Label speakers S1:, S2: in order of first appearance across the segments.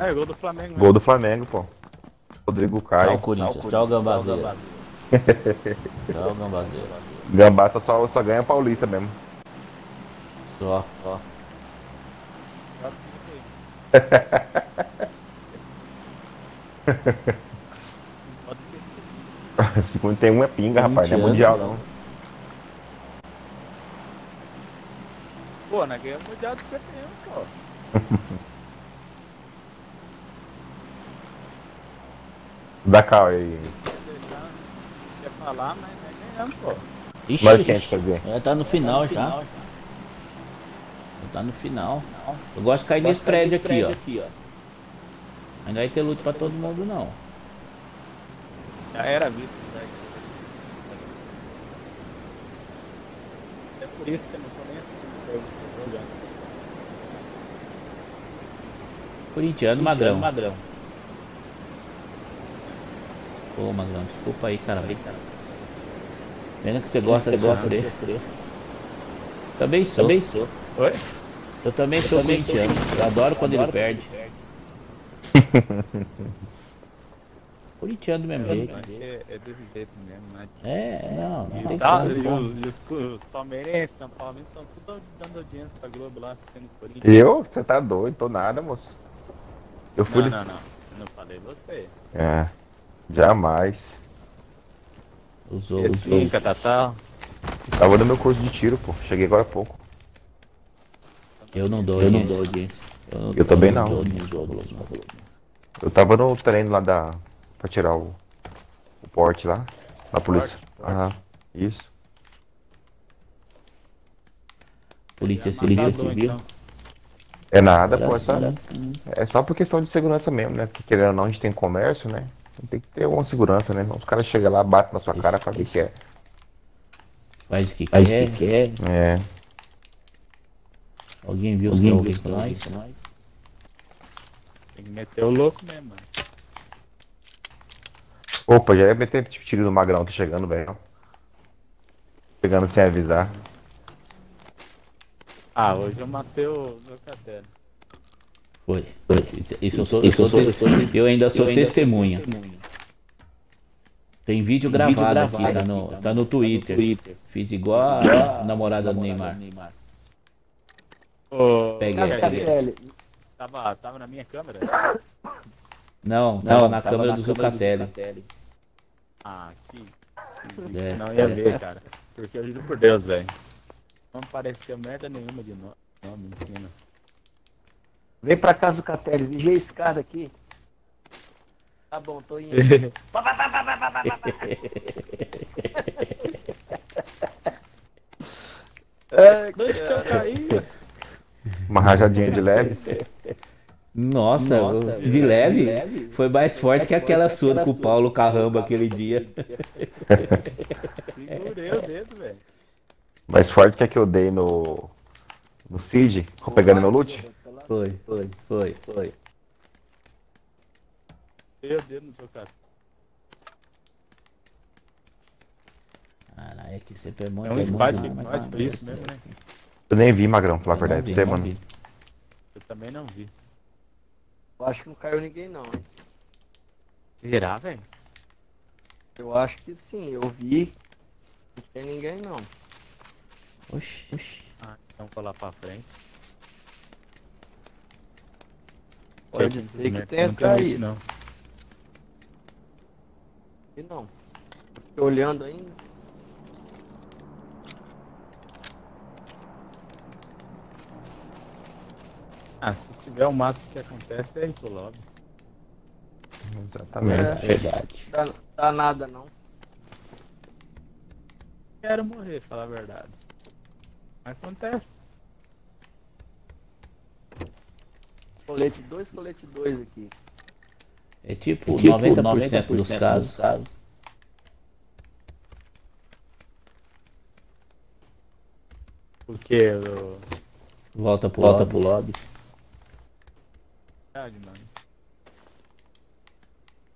S1: É, gol do Flamengo.
S2: Gol do Flamengo, pô. Rodrigo
S3: Tchau,
S2: Caio.
S3: Corinthians. Tchau, Gambazeiro. Tchau, Gambazeiro.
S2: Gambá só, só, só ganha paulista mesmo.
S3: Só, só.
S1: Pode esquecer.
S2: 51 é pinga, rapaz, não é mundial não.
S1: Pô, nós ganhamos o Mundial dos 51, pô.
S2: Da Cal aí.
S1: Quer falar, mas nós ganhamos, pô.
S3: Ixi,
S2: Nós quem, quer dizer?
S3: Já tá no final já. Já tá no final. Eu gosto de cair nesse prédio aqui, ó. Mas não vai ter luta pra todo mundo, não.
S1: Já era visto, né? É por isso que eu não tô nem tô jogando.
S3: Corintiano, Magrão. Magrão. Pô, Magrão, desculpa aí, cara. Pena que você gosta, você gosta de sofrer. Também sou. Também sou.
S1: Oi?
S3: Eu também sou corintiano. Eu adoro quando ele perde. Corintiano do mesmo jeito.
S1: É, é desse jeito mesmo, né?
S3: É, não, não
S1: E,
S3: tem
S1: tá, e os, e os, os palmeirenses, São Paulo, estão tudo dando audiência pra Globo lá assistindo o Corinthians.
S2: Eu? Você tá doido, tô nada, moço. Eu fui.
S1: Não, não, não. Eu não falei você.
S2: É. Jamais.
S3: Usou,
S1: Esse
S3: usou.
S1: Inca, Tatal.
S2: Tava no meu curso de tiro, pô. Cheguei agora há pouco.
S3: Eu não dou, eu não dou audiência. Eu, não
S2: Eu também não. Eu tava no treino lá da. pra tirar o. o porte lá. Na polícia. Aham. Isso.
S3: Polícia Civil.
S1: matador,
S3: Civil.
S1: então.
S2: É nada, pô. É
S3: Era
S2: só,
S3: assim, era assim.
S2: é só por questão de segurança mesmo, né? Porque querendo ou não, a gente tem comércio, né? Tem que ter alguma segurança, né? Os caras chegam lá, batem na sua
S3: Isso,
S2: cara, fazem o que quer.
S3: Faz o que
S2: Faz o
S3: quer.
S2: que
S3: quer.
S2: É.
S3: Alguém viu os
S2: Alguém
S3: que eu
S2: viu
S3: vi com nós?
S1: Tem que meter o louco mesmo, mano.
S2: Opa, já ia meter tiro no magrão, tá chegando, velho. Chegando sem avisar.
S1: Ah, hoje eu matei o Zocatelli.
S3: Foi. Foi. Isso eu sou, eu, sou, eu, sou- eu ainda sou testemunha. Tem vídeo gravado aqui, tá no, tá no Twitter. Fiz igual a namorada do Neymar.
S1: Ô,
S3: Peguei.
S1: Zocatelli, Tava, tava na minha câmera?
S3: Não, tava na câmera do Zucatelli.
S1: Ah, que. que
S3: É.
S1: Senão ia ver, cara. Porque eu juro por Deus, velho. Não apareceu merda nenhuma de no- nome em cima.
S4: Vem pra casa do Catelli, vigia esse cara aqui. Tá bom, tô indo. É,
S1: Onde que eu caí?
S2: Uma rajadinha de leve.
S3: Nossa, de leve, foi mais forte que aquela sua com o Paulo Carramba aquele dia.
S1: Segurei o dedo, velho.
S2: Mais forte que a que eu dei no. No Cid, pegando meu loot.
S3: Foi, foi, foi, foi.
S1: O dedo no seu cara.
S3: Caralho, é que sempre é muito.
S1: É um squad que
S3: rápido,
S1: foi isso mesmo, né?
S2: Eu nem vi, Magrão, falar a
S3: Eu
S2: verdade pra você, mano.
S3: vi.
S1: Eu também não vi.
S4: Eu acho que não caiu ninguém não, hein?
S1: Será, velho?
S4: Eu acho que sim, eu vi. Não tem ninguém não.
S3: Oxi, oxi.
S1: Ah, então vou lá pra frente.
S4: Pode ser que
S1: não
S4: tenha
S1: tem não.
S4: E não. Fiquei olhando ainda.
S1: Ah, se tiver o máximo que acontece é ir pro lobby.
S2: Exatamente.
S4: É.
S3: Verdade.
S4: Dá, dá nada não.
S1: Quero morrer, falar a verdade. Mas acontece.
S4: Colete 2, colete 2 aqui.
S3: É tipo,
S2: É tipo
S3: 90%, dos casos.
S1: O que? Do...
S3: Volta pro
S2: Volta
S3: lobby.
S2: pro lobby.
S1: Verdade, mano.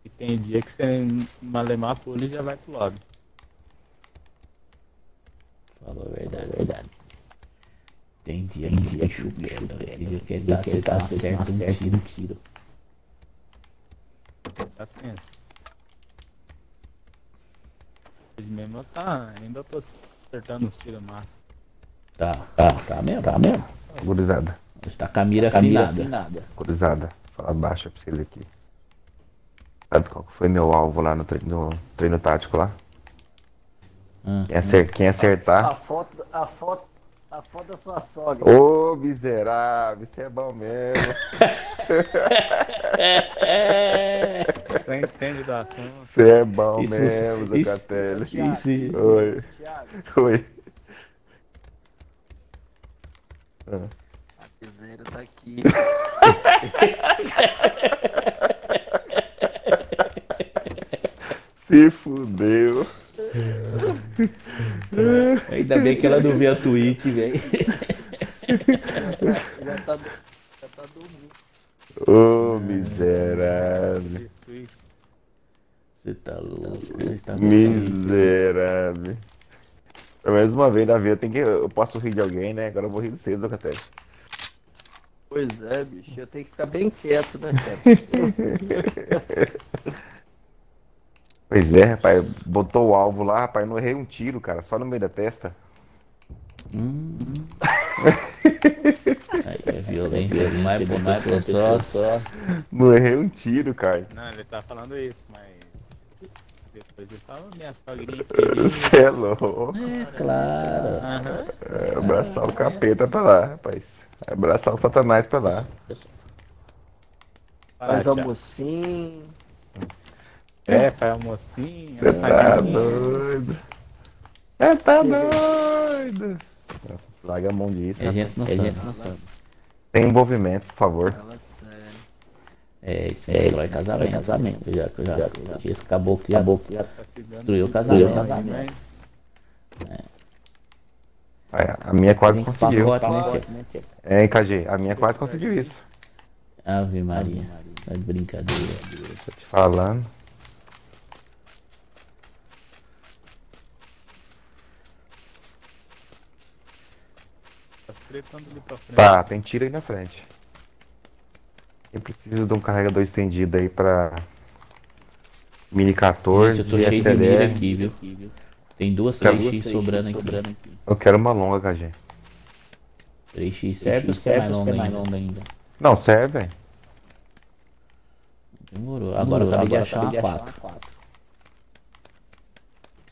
S1: E tem dia que você malemar pula e já vai pro lobby.
S3: Falou verdade, verdade. Tem dia, tem dia que ele tá- bicho pega, que ele tá, ele tá acertando um tiro, tiro. Tá tenso.
S1: Hoje mesmo eu tá, ainda tô acertando os tiros massa.
S3: Tá, tá, tá mesmo, tá mesmo.
S2: Gurizada,
S3: Está com a mira afinada.
S2: gurizada, fala baixo pra vocês aqui. Sabe qual foi meu alvo lá no treino, no treino tático lá?
S3: Hum.
S2: Quem, acer- quem
S4: A
S2: acertar.
S4: foto, a foto, a foto da sua sogra.
S2: Ô, miserável, isso é bom mesmo.
S3: É,
S1: Você entende do assunto?
S2: Você é bom
S3: Isso-
S2: mesmo,
S3: isso-
S2: Zucatelli.
S3: isso,
S2: Oi,
S4: Thiago,
S2: oi.
S4: A miséria tá aqui.
S2: Se fudeu.
S3: ainda bem que ela não vê a Twitch, velho.
S4: Já tá, já tá dormindo.
S2: Ô, miserável.
S1: Esse tweet.
S3: Você tá louco. Você tá
S2: Miserável. Pelo menos uma vez na vida tem que. Eu posso rir de alguém, né? Agora eu vou rir de vocês, Zucatelli.
S4: Pois é, bicho, eu tenho que ficar bem quieto, né, cara?
S2: Pois é, rapaz. Botou o alvo lá, rapaz. Não errei um tiro, cara. Só no meio da testa.
S3: Hum. Aí é violência demais, pô, mais pessoa só.
S2: Não errei um tiro, cara.
S1: Não, ele tá falando isso, mas. Depois fala, minha sogrinha querida.
S2: Você é louco.
S3: É, claro.
S2: É, abraçar o capeta pra lá, rapaz. Abraçar o satanás pra lá.
S4: Faz
S1: Thiago.
S4: almocinho.
S1: É, faz almocinho,
S2: Você tá doido. É, tá doido. Larga a mão disso.
S3: É
S2: né?
S3: gente não sabe.
S2: Tem envolvimento, por favor.
S4: Fala sério.
S3: É, isso é, destrói casamento. casamento. Já, já, já, esse caboclo já, caboclo já
S1: Tá
S3: destruiu o casamento.
S1: casamento.
S2: Aí, A minha quase
S3: Tem
S2: conseguiu.
S3: pacote, né, tia?
S2: É, hein, KG? A minha quase conseguiu isso.
S3: Ave Maria. Tá de brincadeira.
S2: Tô te falando.
S1: Tá se tretando ali pra frente.
S2: Tá, tem tiro aí na frente. Quem precisa de um carregador estendido aí pra Mini 14
S3: Gente, eu tô
S2: e
S3: cheio de mira
S2: SLR.
S3: aqui, viu? Tem duas
S2: Quero
S3: 3x sobrando aqui.
S2: Eu quero uma longa, KG.
S3: 3x serve ou quer mais longa ainda?
S2: Não, serve, velho.
S3: Demorou. Agora eu acabei de achar uma 4.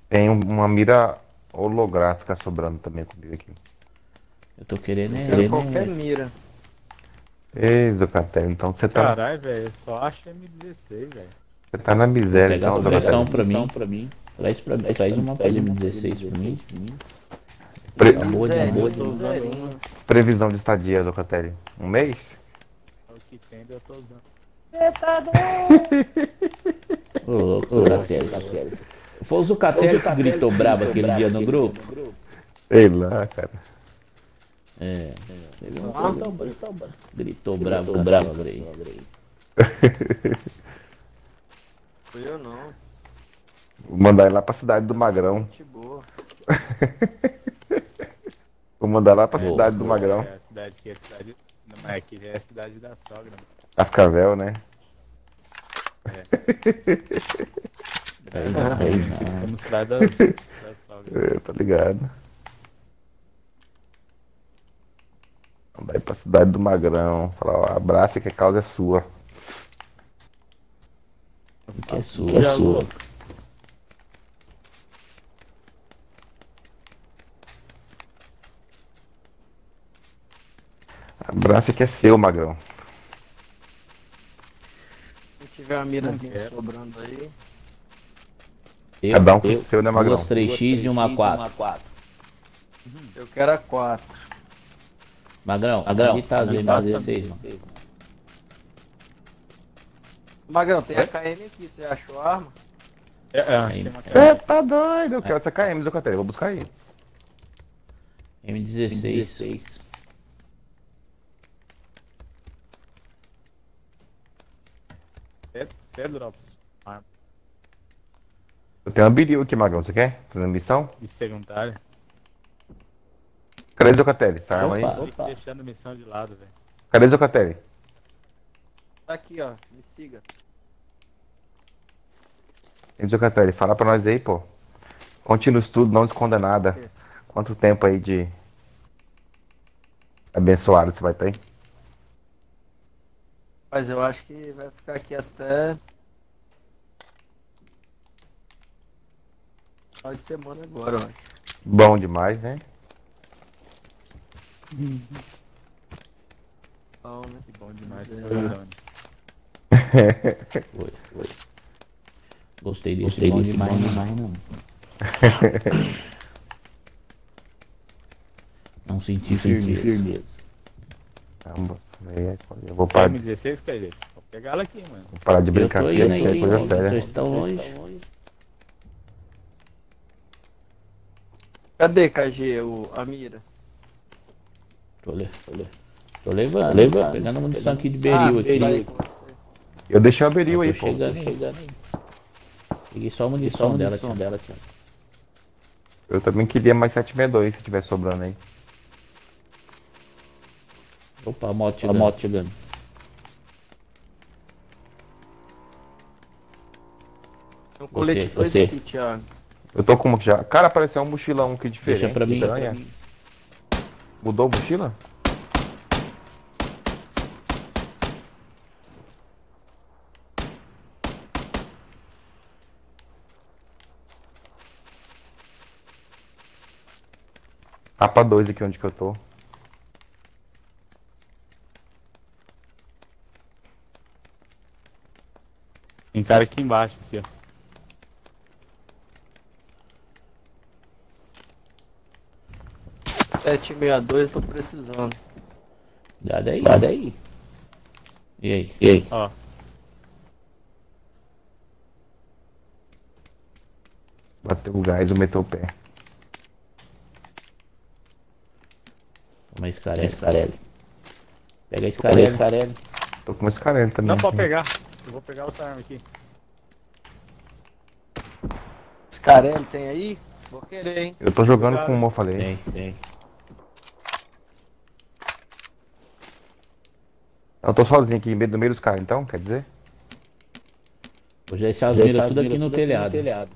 S2: Tem um- uma mira holográfica sobrando também comigo aqui.
S3: Eu tô querendo é...
S4: Quero qualquer mira.
S2: Ei, Zucatelli, então você tá,
S1: Caralho, velho, eu só acho M16, velho.
S2: você tá na miséria, então,
S3: essa pressão
S2: Zucatelli.
S3: pra mim. Traz, pra, traz uma pra 16 pra mim.
S2: Pre-
S3: Tá boa de
S1: uma,
S2: previsão de estadia, Zucatelli. Um mês?
S1: é o que tem, eu tô usando.
S3: Ô, louco, Zucatelli. Foi o Zucatelli que gritou brabo aquele dia no grupo?
S2: Sei lá, cara.
S3: É.
S4: Ah,
S3: Gritou brabo, com a sogra aí.
S4: Fui eu não.
S2: Vou mandar ele lá pra cidade do Magrão.
S4: Gente boa.
S2: Vou mandar lá pra
S3: Boa,
S2: cidade do Magrão.
S1: É a cidade que é a cidade. Não, mas aqui é a cidade da sogra.
S2: Cascavel, né?
S1: Cidade das, da sogra.
S2: É, tá ligado. Mandar ir pra cidade do Magrão. Falar, ó, abraça que a causa é sua.
S3: Que é sua, é sua.
S2: Abraça que é seu, Magrão.
S4: Se tiver uma mirazinha sobrando aí.
S3: Eu,
S2: Cada um com
S3: eu,
S2: o seu, né, Magrão?
S3: duas 3x e uma 4.
S4: Eu quero a 4.
S3: Magrão, Magrão, tá M16, mano?
S4: Magrão, tem a KM aqui, você achou a arma?
S1: É, é, achei uma
S2: É, tá doido. Eu quero essa KM, Zucatelli. Vou buscar aí.
S3: M16.
S1: até drops. Arma
S2: Eu tenho uma biril aqui, Magrão. Você quer? Fazendo missão?
S1: de secundária.
S2: Cadê Zucatelli? Essa arma aí?
S3: Opa.
S1: Deixando missão de lado, velho.
S2: Cadê Zucatelli?
S4: Tá aqui, ó. Me siga.
S2: Tem Zucatelli. Fala pra nós aí, pô. Continua o estudo, não esconda nada. Quanto tempo aí de abençoado você vai ter?
S4: Mas eu acho que vai ficar aqui até. Final de semana agora, eu acho.
S2: Bom demais, né?
S4: Bom, né?
S1: Que bom demais.
S4: É.
S1: foi.
S3: Foi. Gostei desse Gostei bom demais, demais, não. Não senti firmeza. firmeza.
S2: Caramba, velho, eu vou parar, de-
S1: M16, quer dizer? Vou pegar ela aqui, mano.
S2: vou parar de brincar aqui, que é coisa
S3: vocês
S2: séria.
S3: estão longe.
S4: Cadê, KG, o, a mira?
S3: Tô, le... tô, le... tô levando, levando. Pegando a munição aqui de beril
S4: Ah,
S3: aqui.
S4: você.
S2: Eu deixei o Beril aí, pô.
S3: chegando, aí, chegando aí. Peguei só a munição dela, munição dela, tia.
S2: Eu também queria mais 762 se tiver sobrando aí.
S3: Opa, a moto chegando. A moto chegando.
S4: Tem um colete
S3: Você, você.
S4: aqui, Thiago.
S2: Eu tô com uma já. Cara, apareceu um mochilão aqui diferente.
S3: Deixa pra mim.
S2: estranha. Mudou a mochila? Capa 2 aqui onde que eu tô.
S1: Tem cara aqui embaixo, aqui, ó.
S4: Sete meia dois, tô precisando.
S3: Dá daí. Dá daí. E aí? E aí?
S1: Ó.
S2: Bateu o gás, eu meteu o pé.
S3: Toma a escarela. escarela. Pega a escarela. escarela.
S2: Tô com uma escarela também.
S1: Não, pode pegar. Eu vou pegar outra arma aqui.
S4: Scarelli tem aí? Vou querer, hein?
S2: Eu tô jogando com como eu falei.
S3: Tem, tem.
S2: Eu tô sozinho aqui, no meio dos caras, então, quer dizer?
S3: Vou deixar as miras
S5: as
S3: tudo aqui
S5: miras
S3: no
S5: tudo aqui no
S3: telhado.
S5: telhado.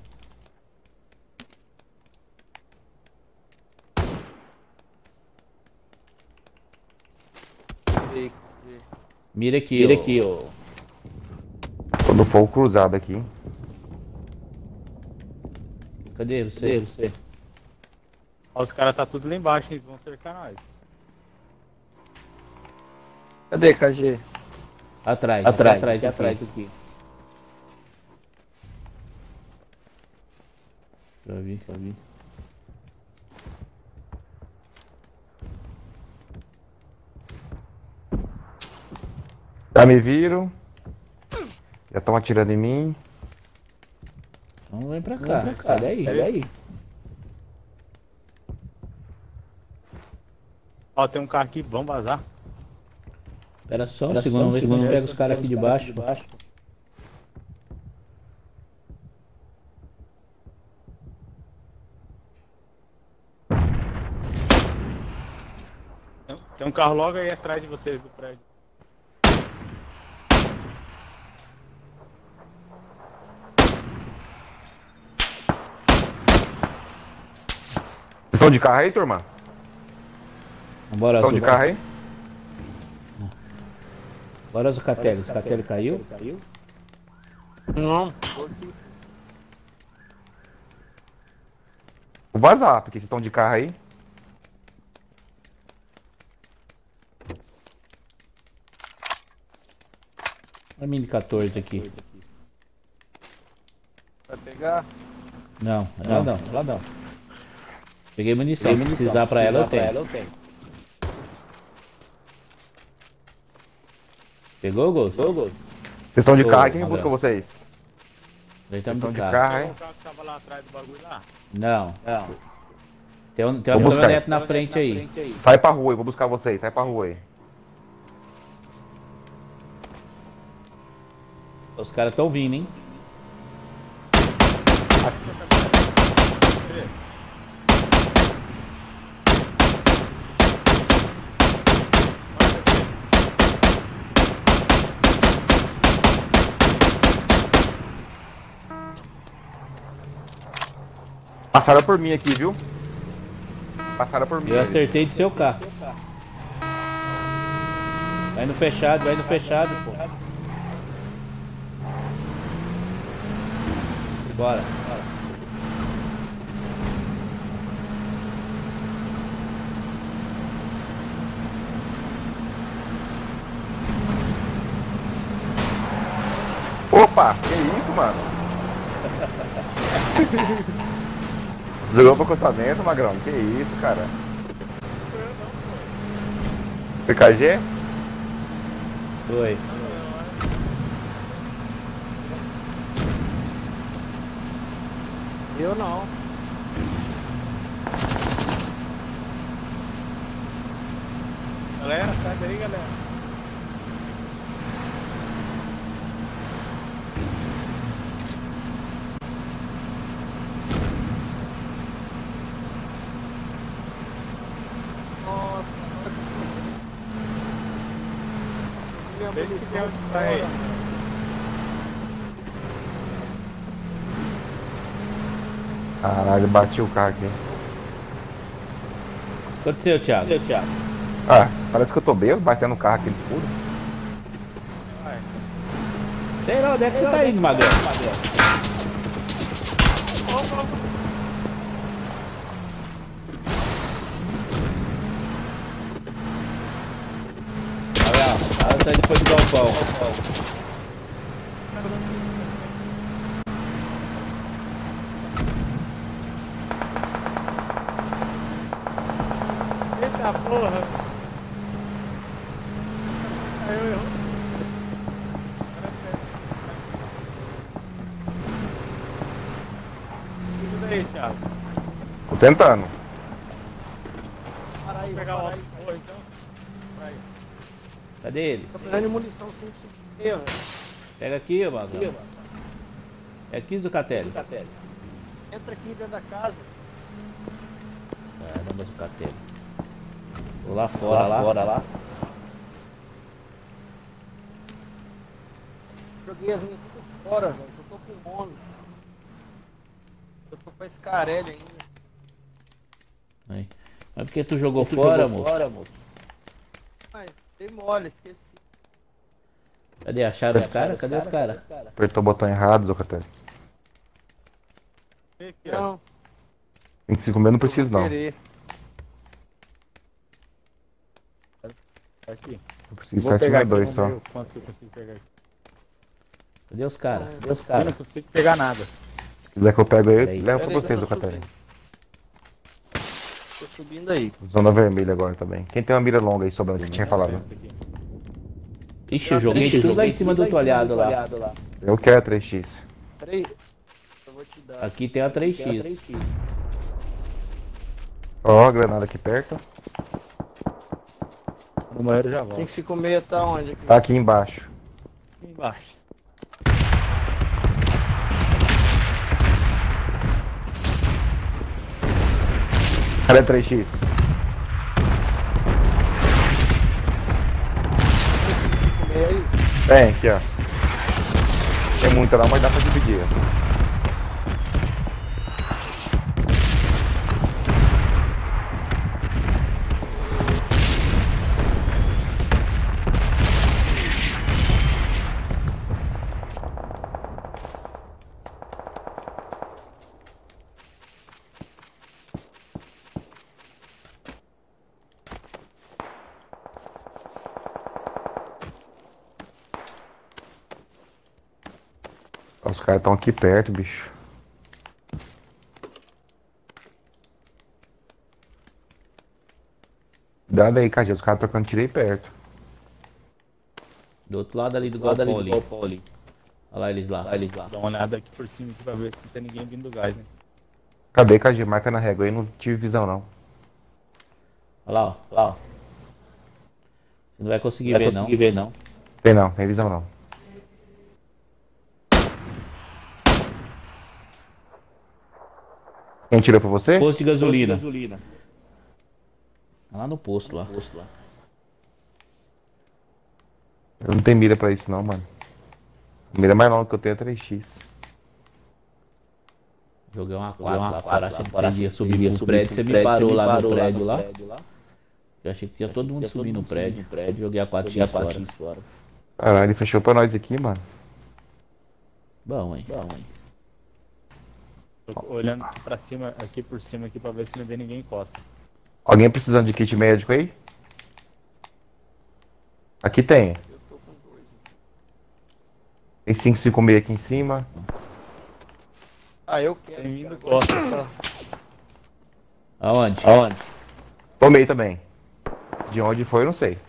S3: Mira aqui,
S5: Mira
S3: ó.
S5: aqui, ó.
S2: Tô no fogo cruzado aqui.
S3: Cadê
S5: Cadê
S3: você?
S5: você?
S1: Ó, os caras tá tudo lá embaixo, hein? eles vão cercar nós.
S4: Cadê, KG?
S3: Atrás,
S5: Atrás,
S3: atrás,
S5: aqui
S3: atrás.
S5: aqui.
S3: Já vi, já vi.
S2: Já me viram. Já estão atirando em mim.
S3: Então vem pra
S5: Vem
S3: cá.
S5: pra cá,
S3: Sai daí.
S5: sai daí.
S1: Ó, tem um carro aqui, vamos vazar.
S3: Espera só um segundo, vamos ver se a gente pega os caras aqui de baixo.
S1: Tem- Tem um carro logo aí atrás de vocês do prédio.
S2: Vocês estão de carro aí, turma?
S3: Vambora,
S2: Estão de carro aí?
S3: Bora, Zucatelli. Zucatelli caiu?
S5: Caiu?
S4: Não.
S2: Vou vazar, porque vocês estão de carro aí.
S3: A Mini 14 aqui.
S4: Vai pegar?
S3: Não, ela não, ela não. Peguei munição, se precisar pra ela eu tenho.
S5: eu tenho.
S3: Pegou, Ghost?
S5: Ô, Ghost.
S2: Vocês estão de carro aí, quem busca vocês?
S3: Deitamos
S2: Estão
S3: de
S2: de
S3: carro.
S2: carro
S1: Tem
S2: aí?
S1: um carro que tava lá atrás do bagulho lá.
S3: Não,
S5: Não.
S3: tem, um, tem uma caminhonete na frente aí.
S2: Sai pra rua, eu vou buscar vocês. Sai pra rua aí.
S3: Os caras estão vindo, hein?
S2: Passaram por mim aqui, viu? Passaram por mim.
S3: Eu acertei de seu carro. Vai no fechado, vai no fechado, pô. Bora.
S2: Opa, que isso, mano? Jogou pro acostamento, Magrão? Que isso, cara? PKG?
S3: Foi.
S4: Eu não.
S1: Galera, sai daí, galera.
S4: Nossa.
S1: Aí.
S2: Caralho, bati o carro aqui.
S3: O que aconteceu, Thiago?
S2: Ah, parece que eu tô bêbado, batendo o carro aqui no escuro.
S3: Sei lá, onde é que você tá indo, Magrão? Olha lá, ela tá depois do galpão.
S1: Eita porra! Aí eu erro. Ajuda aí, Thiago.
S2: Tô tentando.
S4: Para aí,
S1: Vou pegar
S4: para
S1: o
S4: aí.
S1: outro então. Aí.
S3: Cadê ele?
S4: Tô precisando de munição 556, velho.
S3: Pega aqui, ô Magrão. É aqui, Zucatelli.
S4: Entra aqui dentro da casa.
S3: Caramba, Zucatelli. Vou lá fora, lá. Fora, lá.
S4: Joguei as minhas tudo fora, velho. Eu tô com fome. Eu tô com a Scarelli ainda.
S3: Aí. Mas por que tu jogou fora, moço?
S4: Mas dei mole, esqueci.
S3: Cadê? Acharam os caras? Cadê os caras?
S2: Apertou o botão errado,
S1: ó.
S4: Não,
S2: 25 mil eu não preciso, não.
S4: querer.
S1: Tá aqui.
S2: Eu preciso
S1: Vou pegar aqui,
S2: 762
S1: vamos
S2: só.
S1: ver o quanto que eu consigo pegar aqui.
S3: Cadê os caras? Cadê os
S1: Eu
S3: caras?
S1: não consigo pegar nada.
S2: Se quiser que eu pego aí, eu levo pra vocês,
S4: eu
S2: Docatelli.
S4: Tô subindo aí.
S2: Zona vermelha agora também. Quem tem uma mira longa aí sobrando que tinha falado?
S3: Ixi, eu joguei tudo lá em cima do tolhado lá.
S2: Eu quero 3x.
S4: Peraí. Eu vou te dar.
S3: Aqui tem a 3x.
S2: Ó, granada aqui perto.
S1: Banheiro eu já volto.
S4: 556 tá onde? aqui?
S2: Tá aqui embaixo.
S1: Aqui embaixo.
S2: Cadê 3x?
S4: aí.
S2: Tem, aqui ó. Tem muita não, mas dá pra dividir. Caras estão aqui perto, bicho. Cuidado aí, Cajê. Os caras trocando tiro aí perto.
S3: Do outro lado ali do galpão ali. Olha lá eles lá. Olha eles lá.
S1: Dá uma olhada aqui por cima aqui pra ver se não tem ninguém vindo do gás, né?
S2: Cadê, Cajê? Marca na régua aí. Não tive visão, não.
S3: Olha lá, ó. Olha lá, ó. Você não vai conseguir ver não. ver não.
S2: Tem não, tem visão não. Quem tirou pra você?
S3: Posto de gasolina. Tá Lá no posto lá.
S2: Eu não tenho mira pra isso não, mano. A mira mais longa que eu tenho é 3x.
S3: Joguei uma 4 lá fora, achei que você ia subir no prédio, você me parou lá no prédio lá. Eu achei que ia todo mundo subir no prédio. Joguei a 4 fora.
S2: Caralho, ele fechou pra nós aqui, mano.
S3: Bom, hein? Bom, hein?
S1: Tô olhando pra cima, aqui por cima aqui pra ver se não vê ninguém encosta.
S2: Alguém precisando de kit médico aí? Aqui tem. Tem 556 aqui em cima.
S4: Ah, eu quero.
S1: Tem vindo costa só.
S3: Aonde?
S2: Aonde? Tomei também. De onde foi, eu não sei.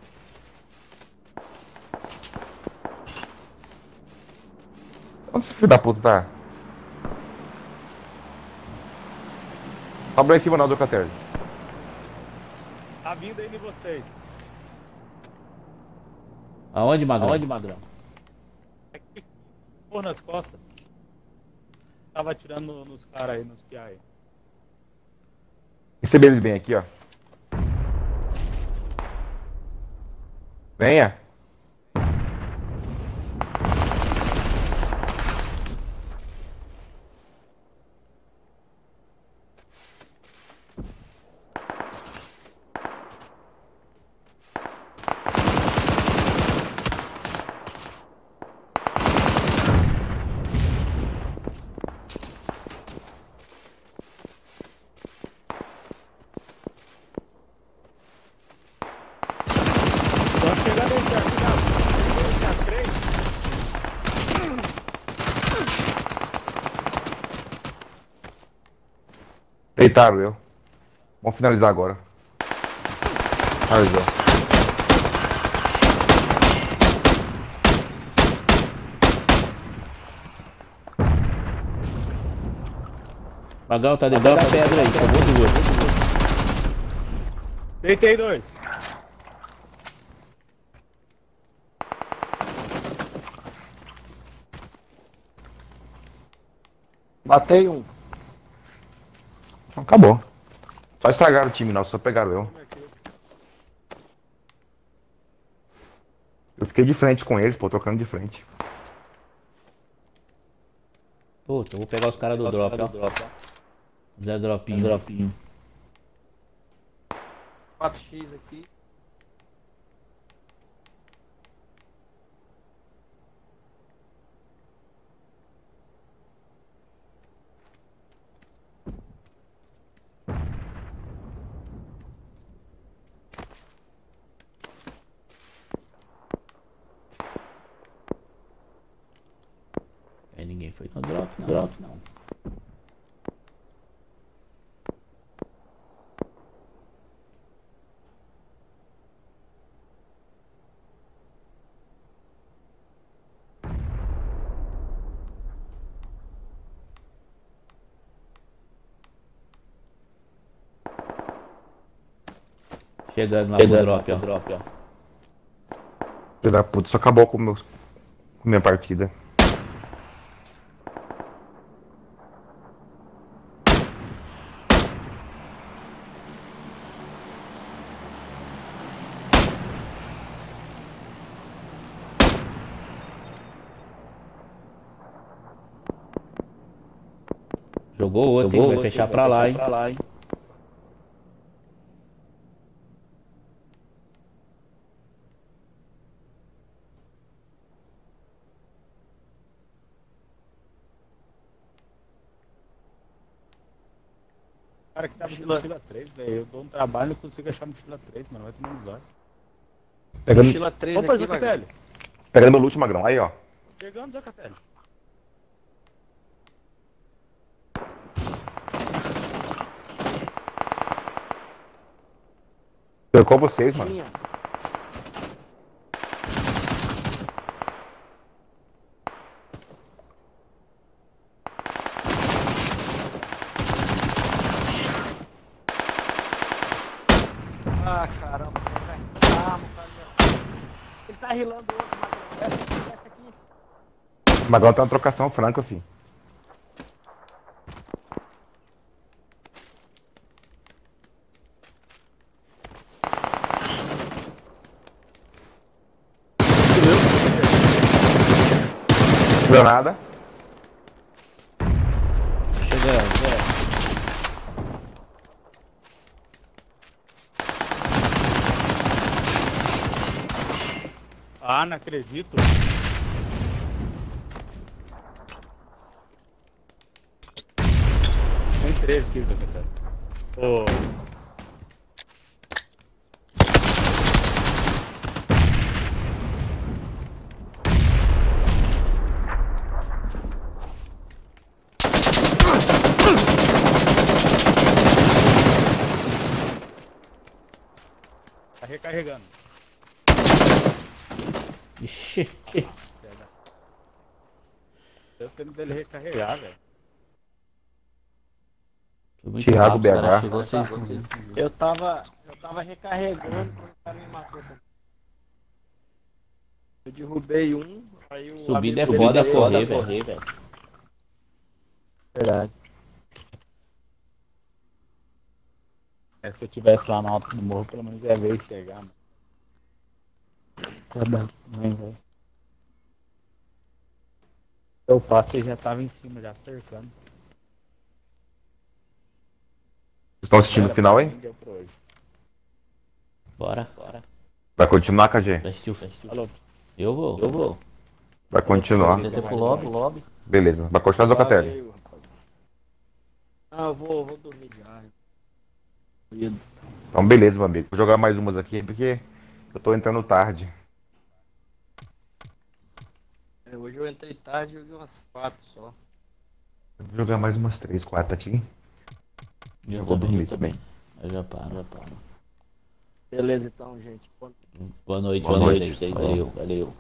S2: Onde esse filho da puta tá? Sobe lá em cima não, do Caterno.
S1: Tá vindo aí de vocês.
S3: Aonde, Magrão?
S4: Aonde, Magrão?
S1: Aqui. Pô, nas costas. Tava atirando nos caras aí, nos piá aí.
S2: Receber eles bem aqui, ó. Venha.
S1: Tô chegando aí, Thiago. Cuidado. Tá três.
S2: Deitaram eu. Vamos finalizar agora. Finalizou.
S3: Magrão tá debaixo da pedra aí, acabou duas.
S1: Deitei dois.
S4: Matei um.
S2: Acabou. Só estragaram o time nosso, só pegaram eu. Eu fiquei de frente com eles, pô, trocando de frente.
S3: Puta, eu vou pegar os caras do drop, ó. Zé Dropinho. Dropinho.
S4: 4x aqui.
S3: Aí ninguém foi no drop, não. Drop, não. Chegando lá pro drop, ó. drop, ó.
S2: Filho da puta, só acabou com, meus, com minha partida.
S3: Jogou outro, hein? vai fechar pra lá, hein?
S1: Cara que tá mochila, mochila 3, velho. Eu dou um trabalho e não consigo achar mochila 3, mano. Vai tomar no zóio.
S2: Pegando,
S4: Mochila 3
S1: Opa,
S4: aqui.
S1: Zacatelli.
S2: pegando meu loot, magrão. Aí, ó.
S1: Chegando, Zacatelli.
S2: Cercou vocês, mano.
S4: Ah, caramba. Cara. Ele tá rilando outro, Magrão. Desce aqui, desce aqui.
S2: Magrão tem uma trocação franca, filho. nada.
S3: Chegando.
S1: Ah, não acredito. Tem três kills, cara.
S3: Oh.
S2: Thiago
S3: cara
S2: BH.
S4: Eu tava, eu tava recarregando quando o cara me matou. Eu derrubei um, aí o
S3: Subida é foda
S4: dele-
S3: correr, velho.
S4: Verdade.
S1: É, se eu tivesse lá no alto do morro, pelo menos ia ver ele chegar, mano.
S4: Verdade.
S1: Não, velho. Eu passo e já tava em cima, já cercando.
S2: Vocês estão assistindo o final aí?
S3: Bora, bora.
S2: Vai continuar, KG?
S3: Eu vou. Eu vou.
S2: Vai continuar.
S3: Você pro lobby, lobby.
S2: Beleza. Vai continuar do Catelli.
S4: Ah, eu vou, vou dormir já. Ido.
S2: Então, beleza, meu amigo. Vou jogar mais umas aqui porque eu tô entrando tarde.
S4: É, hoje eu entrei tarde e joguei umas quatro só.
S2: Vou jogar mais umas três, quatro aqui.
S3: Eu
S2: vou
S3: também,
S2: dormir
S3: eu também. Eu já paro, já paro.
S4: Beleza então, gente. Boa
S3: Boa noite,
S2: Boa
S3: boa
S2: noite.
S3: noite. Vocês. Valeu, valeu.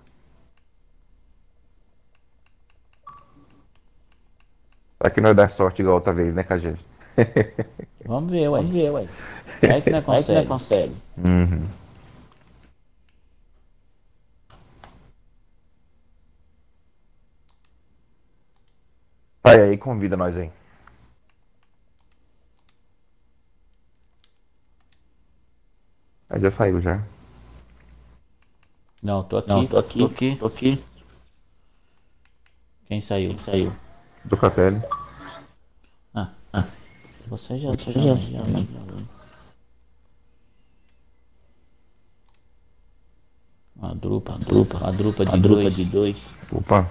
S2: Será que nós dá sorte igual outra vez, né, KG?
S3: Vamos ver, ué. Vamos ver, ué. Vai que não consegue. Vai que não consegue.
S2: Uhum. Sai aí, convida nós aí. Aí já saiu já.
S3: Não, tô aqui.
S5: Não, tô aqui,
S3: Tô aqui.
S5: tô aqui.
S3: Quem saiu?
S5: Quem saiu?
S2: Do Catelli.
S3: Ah, ah. Você já, você
S5: já-
S3: já,
S5: já
S3: já,
S5: vem.
S3: Uma drupa, uma drupa, uma drupa de
S5: A drupa
S3: dois.
S5: de dois.
S2: Opa.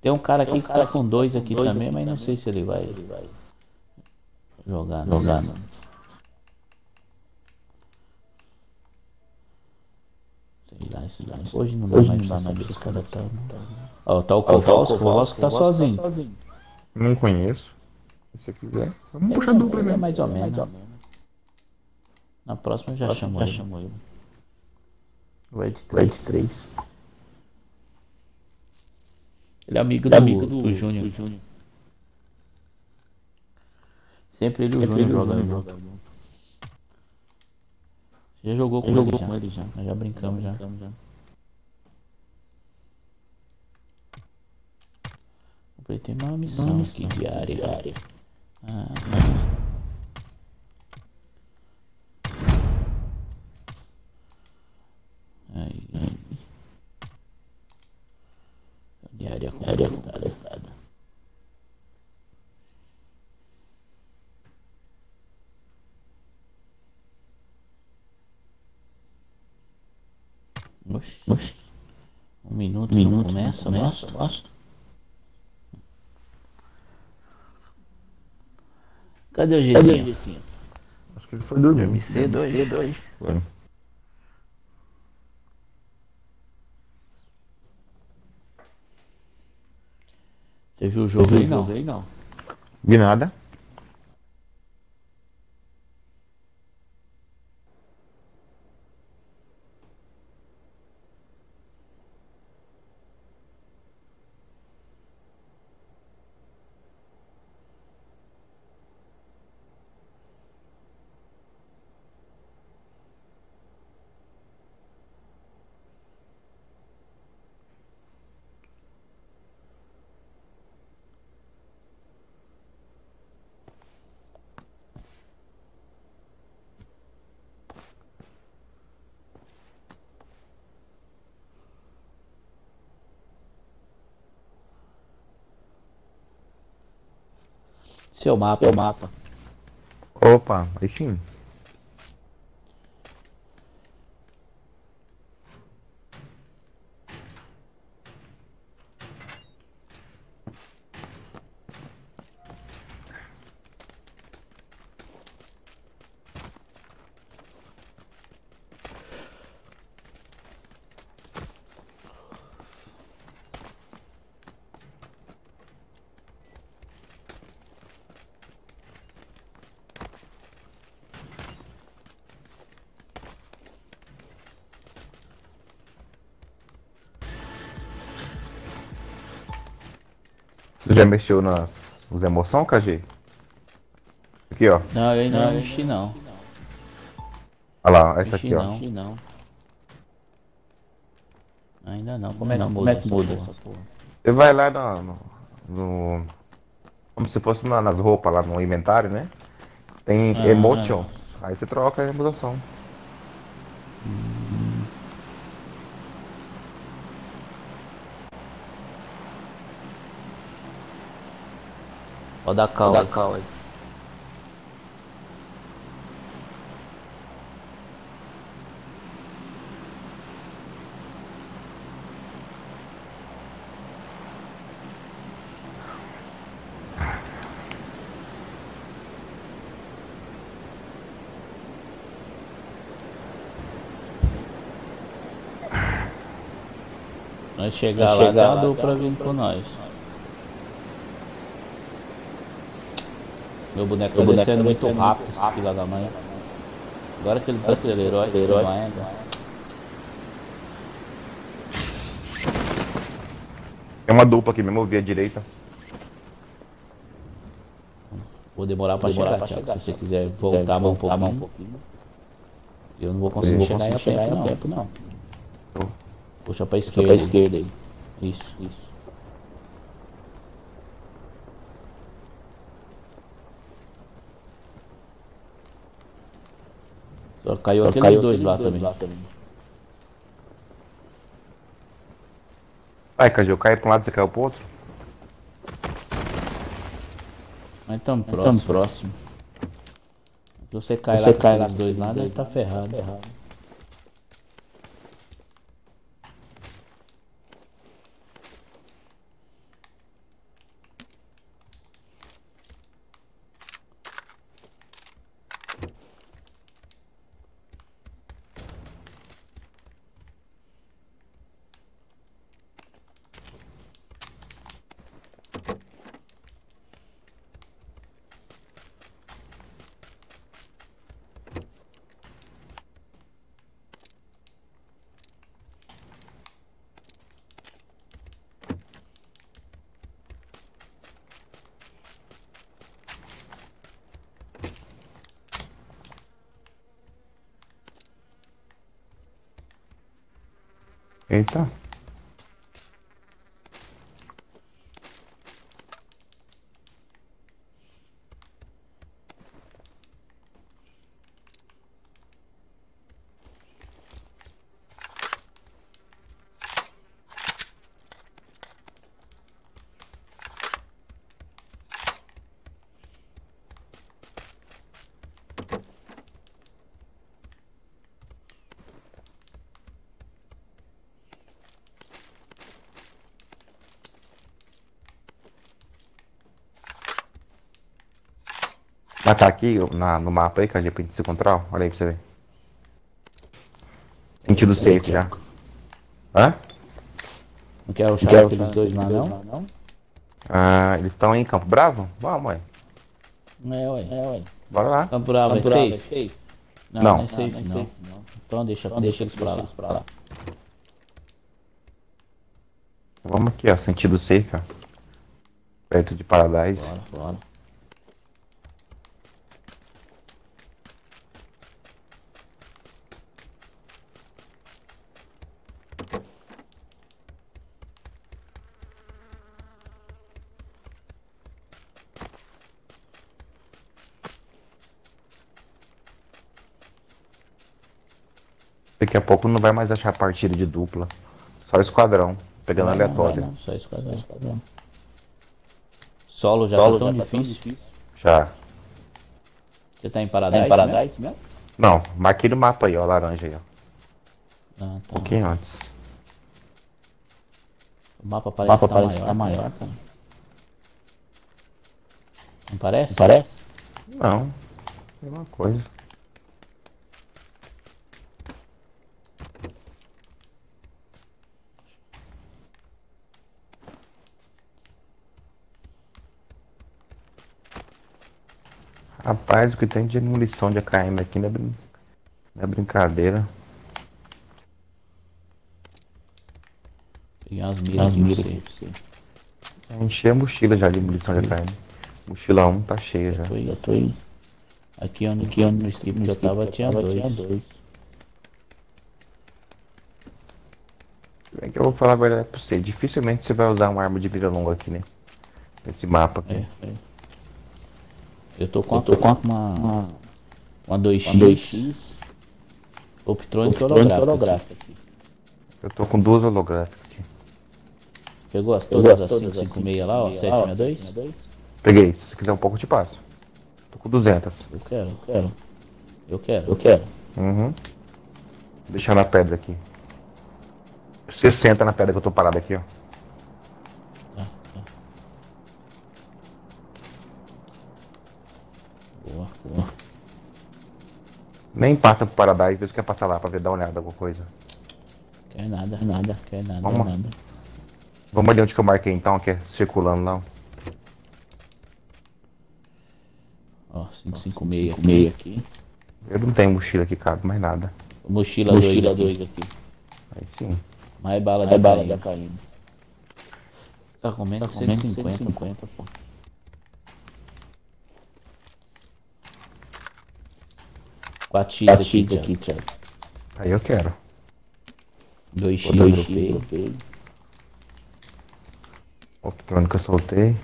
S3: Tem um cara aqui
S5: um
S3: que
S5: cara
S3: tá com dois aqui
S5: dois
S3: também,
S5: aqui
S3: mas não sei se ele vai
S5: Ele vai
S3: jogar. não.
S5: jogar, não.
S3: Sei lá, isso lá. Hoje não dá
S5: Hoje
S3: mais pra saber
S5: mais
S3: cara
S5: saber.
S3: tá. Ó, tá o
S5: Ó, tá o
S3: Kowalski, o
S5: Kowalski,
S3: tá sozinho.
S5: tá sozinho.
S2: Não conheço. Se você quiser. Vamos
S3: É
S2: puxar
S3: mais-
S2: dupla
S3: é
S2: mesmo.
S3: mais ou menos.
S5: Mais ou menos.
S3: Na próxima já
S5: Próximo
S3: chamo
S5: já
S3: ele.
S5: chamou ele.
S3: Vai de
S5: Vai
S3: três.
S5: de três.
S3: Ele é amigo
S5: é
S3: do,
S5: amigo do,
S3: do Júnior. Sempre ele
S5: Sempre ele joga
S3: junto.
S5: junto.
S3: Já jogou com
S5: Ele jogou
S3: já.
S5: com ele já.
S3: Nós já brincamos já.
S5: Brincamos já.
S3: Completei uma missão
S5: Uma
S3: aqui diária.
S5: diária.
S3: Ah, aí, aí. Diária completada.
S5: completada.
S3: Oxi,
S5: Oxi.
S3: um minuto,
S5: Um
S3: não
S5: minuto,
S3: começa,
S5: começa,
S3: nossa.
S5: nossa.
S3: Cadê o
S5: Cadê o? Gecinho?
S2: Acho que ele foi dormir.
S3: MC2.
S5: C2.
S2: Foi.
S3: Você viu o jogo aí? Não.
S5: Não.
S2: De nada.
S3: Seu mapa.
S5: Seu mapa.
S2: Opa, aí sim. Você já mexeu nas, nas emoções, KG? Aqui, ó.
S3: Não, eu ainda não mexi não.
S2: Olha lá, essa
S3: Mexi
S2: aqui, ó.
S3: não. Mexi não. Ainda não. Como é que muda, essa porra?
S2: Você vai lá no, no, no- Como se fosse na- nas roupas lá no inventário, né? Tem
S3: Ah,
S2: emotion. Aí você troca a emoção.
S3: Pode dar cal. Dar cal aí. Nós chegar lá, tem uma dupla vindo com nós. Meu boneco tá descendo muito rápido, esse filho da mãe. Agora que ele desacelerou, vai ainda.
S2: Tem uma dupla aqui mesmo, eu vi a direita.
S3: Vou demorar pra chegar, Thiago. Se você quiser voltar a mão um pouquinho. Eu não vou conseguir chegar a tempo, não. tempo não. Puxa pra esquerda. Pra esquerda aí. Isso, isso. Só caiu
S5: Só
S3: aqueles
S5: caiu
S3: dois lá
S5: aqueles
S3: também.
S2: Vai, KG, eu caí pra um lado, você caiu pro outro?
S3: Mas tamo
S5: Tamo
S3: próximo. próximo. Se você cai
S5: Você
S3: lá
S5: cai lá
S3: dois lados, aí tá ferrado.
S2: Eita. Tá aqui na, no mapa aí, KG, pra gente se encontrar? ó. Olha aí pra você ver. Sentido safe já. Hã?
S3: Não quer o
S5: Quer
S3: aqueles
S5: chá
S3: dois lá, não?
S5: não?
S2: Ah, eles estão em Campo Bravo? Vamos, ué.
S3: É, ué. É, ué.
S2: Bora lá.
S3: Campo Bravo é
S5: Campo Bravo é
S3: safe? Não,
S2: Não.
S3: não é safe, não. Então deixa, deixa eles pra lá. Pra lá.
S2: Vamos aqui, ó. Sentido safe, ó. Perto de Paradise.
S3: Bora, bora.
S2: Daqui a pouco não vai mais achar partida de dupla. Só esquadrão. Pegando
S3: Não, não,
S2: aleatório.
S3: não, Só esquadrão. esquadrão. Solo já
S5: Solo
S3: tá tão
S5: já tá tão
S3: difícil.
S2: Já.
S3: Você tá em
S5: Tá
S3: Paradise?
S5: em Paradise mesmo?
S2: Não, marquei no mapa aí, ó. Laranja aí, ó.
S3: Ah,
S2: Um
S3: tá.
S2: pouquinho antes.
S3: O mapa
S5: O
S3: parece
S5: mapa
S3: que tá
S5: parece
S3: maior.
S5: que tá maior, cara.
S3: Não parece?
S5: Parece?
S2: Não. Mesma coisa. Rapaz, o que tem de munição de AKM aqui não é, brin... não é brincadeira.
S3: Peguei umas
S5: Tem
S3: miras aqui,
S5: miras aqui pra você.
S2: Enchi a mochila já de munição de carne. Mochila 1 tá cheia já.
S3: Tô aí, eu tô aí. Aqui onde, aqui onde no skip que eu tava tinha dois. dois.
S2: É que eu vou falar a verdade pra você. Dificilmente você vai usar uma arma de mira longa aqui, né? Nesse mapa aqui.
S3: É, é. Eu tô com, eu tô com uma, uma, uma 2x, 2x optrônica holográfica. aqui.
S2: Eu tô com duas holográficas aqui.
S3: Pegou as todas as 556 lá, ó, 762?
S2: Peguei. Se você quiser um pouco eu te passo. Tô com 200.
S3: Eu quero, eu quero. Eu quero, eu quero.
S2: Uhum. Vou deixar na pedra aqui. Você senta na pedra que eu tô parado aqui, ó.
S3: Tá, tá. Boa, boa.
S2: Nem passa pro Paradise, Deus quer passar lá pra ver, dar uma olhada, alguma coisa.
S3: Quer nada, nada, quer nada,
S2: Vamos
S3: nada.
S2: Vamos ali onde que eu marquei então, que é circulando lá. ó.
S3: Ó, 556 aqui. aqui.
S2: Eu não tenho mochila que cabe mais nada.
S3: Mochila 2 Mochila dois aqui.
S2: Aí sim.
S3: Mais bala
S4: Mais
S3: da
S4: bala da
S3: caindo. Tá comendo 150, 150, pô. Quatro X
S4: X
S3: aqui,
S4: aqui,
S3: aqui, Thiago.
S2: Aí eu quero.
S3: 2X,
S4: Dois
S3: eu
S4: X,
S3: dropei.
S4: dropei.
S2: Optrônica eu soltei.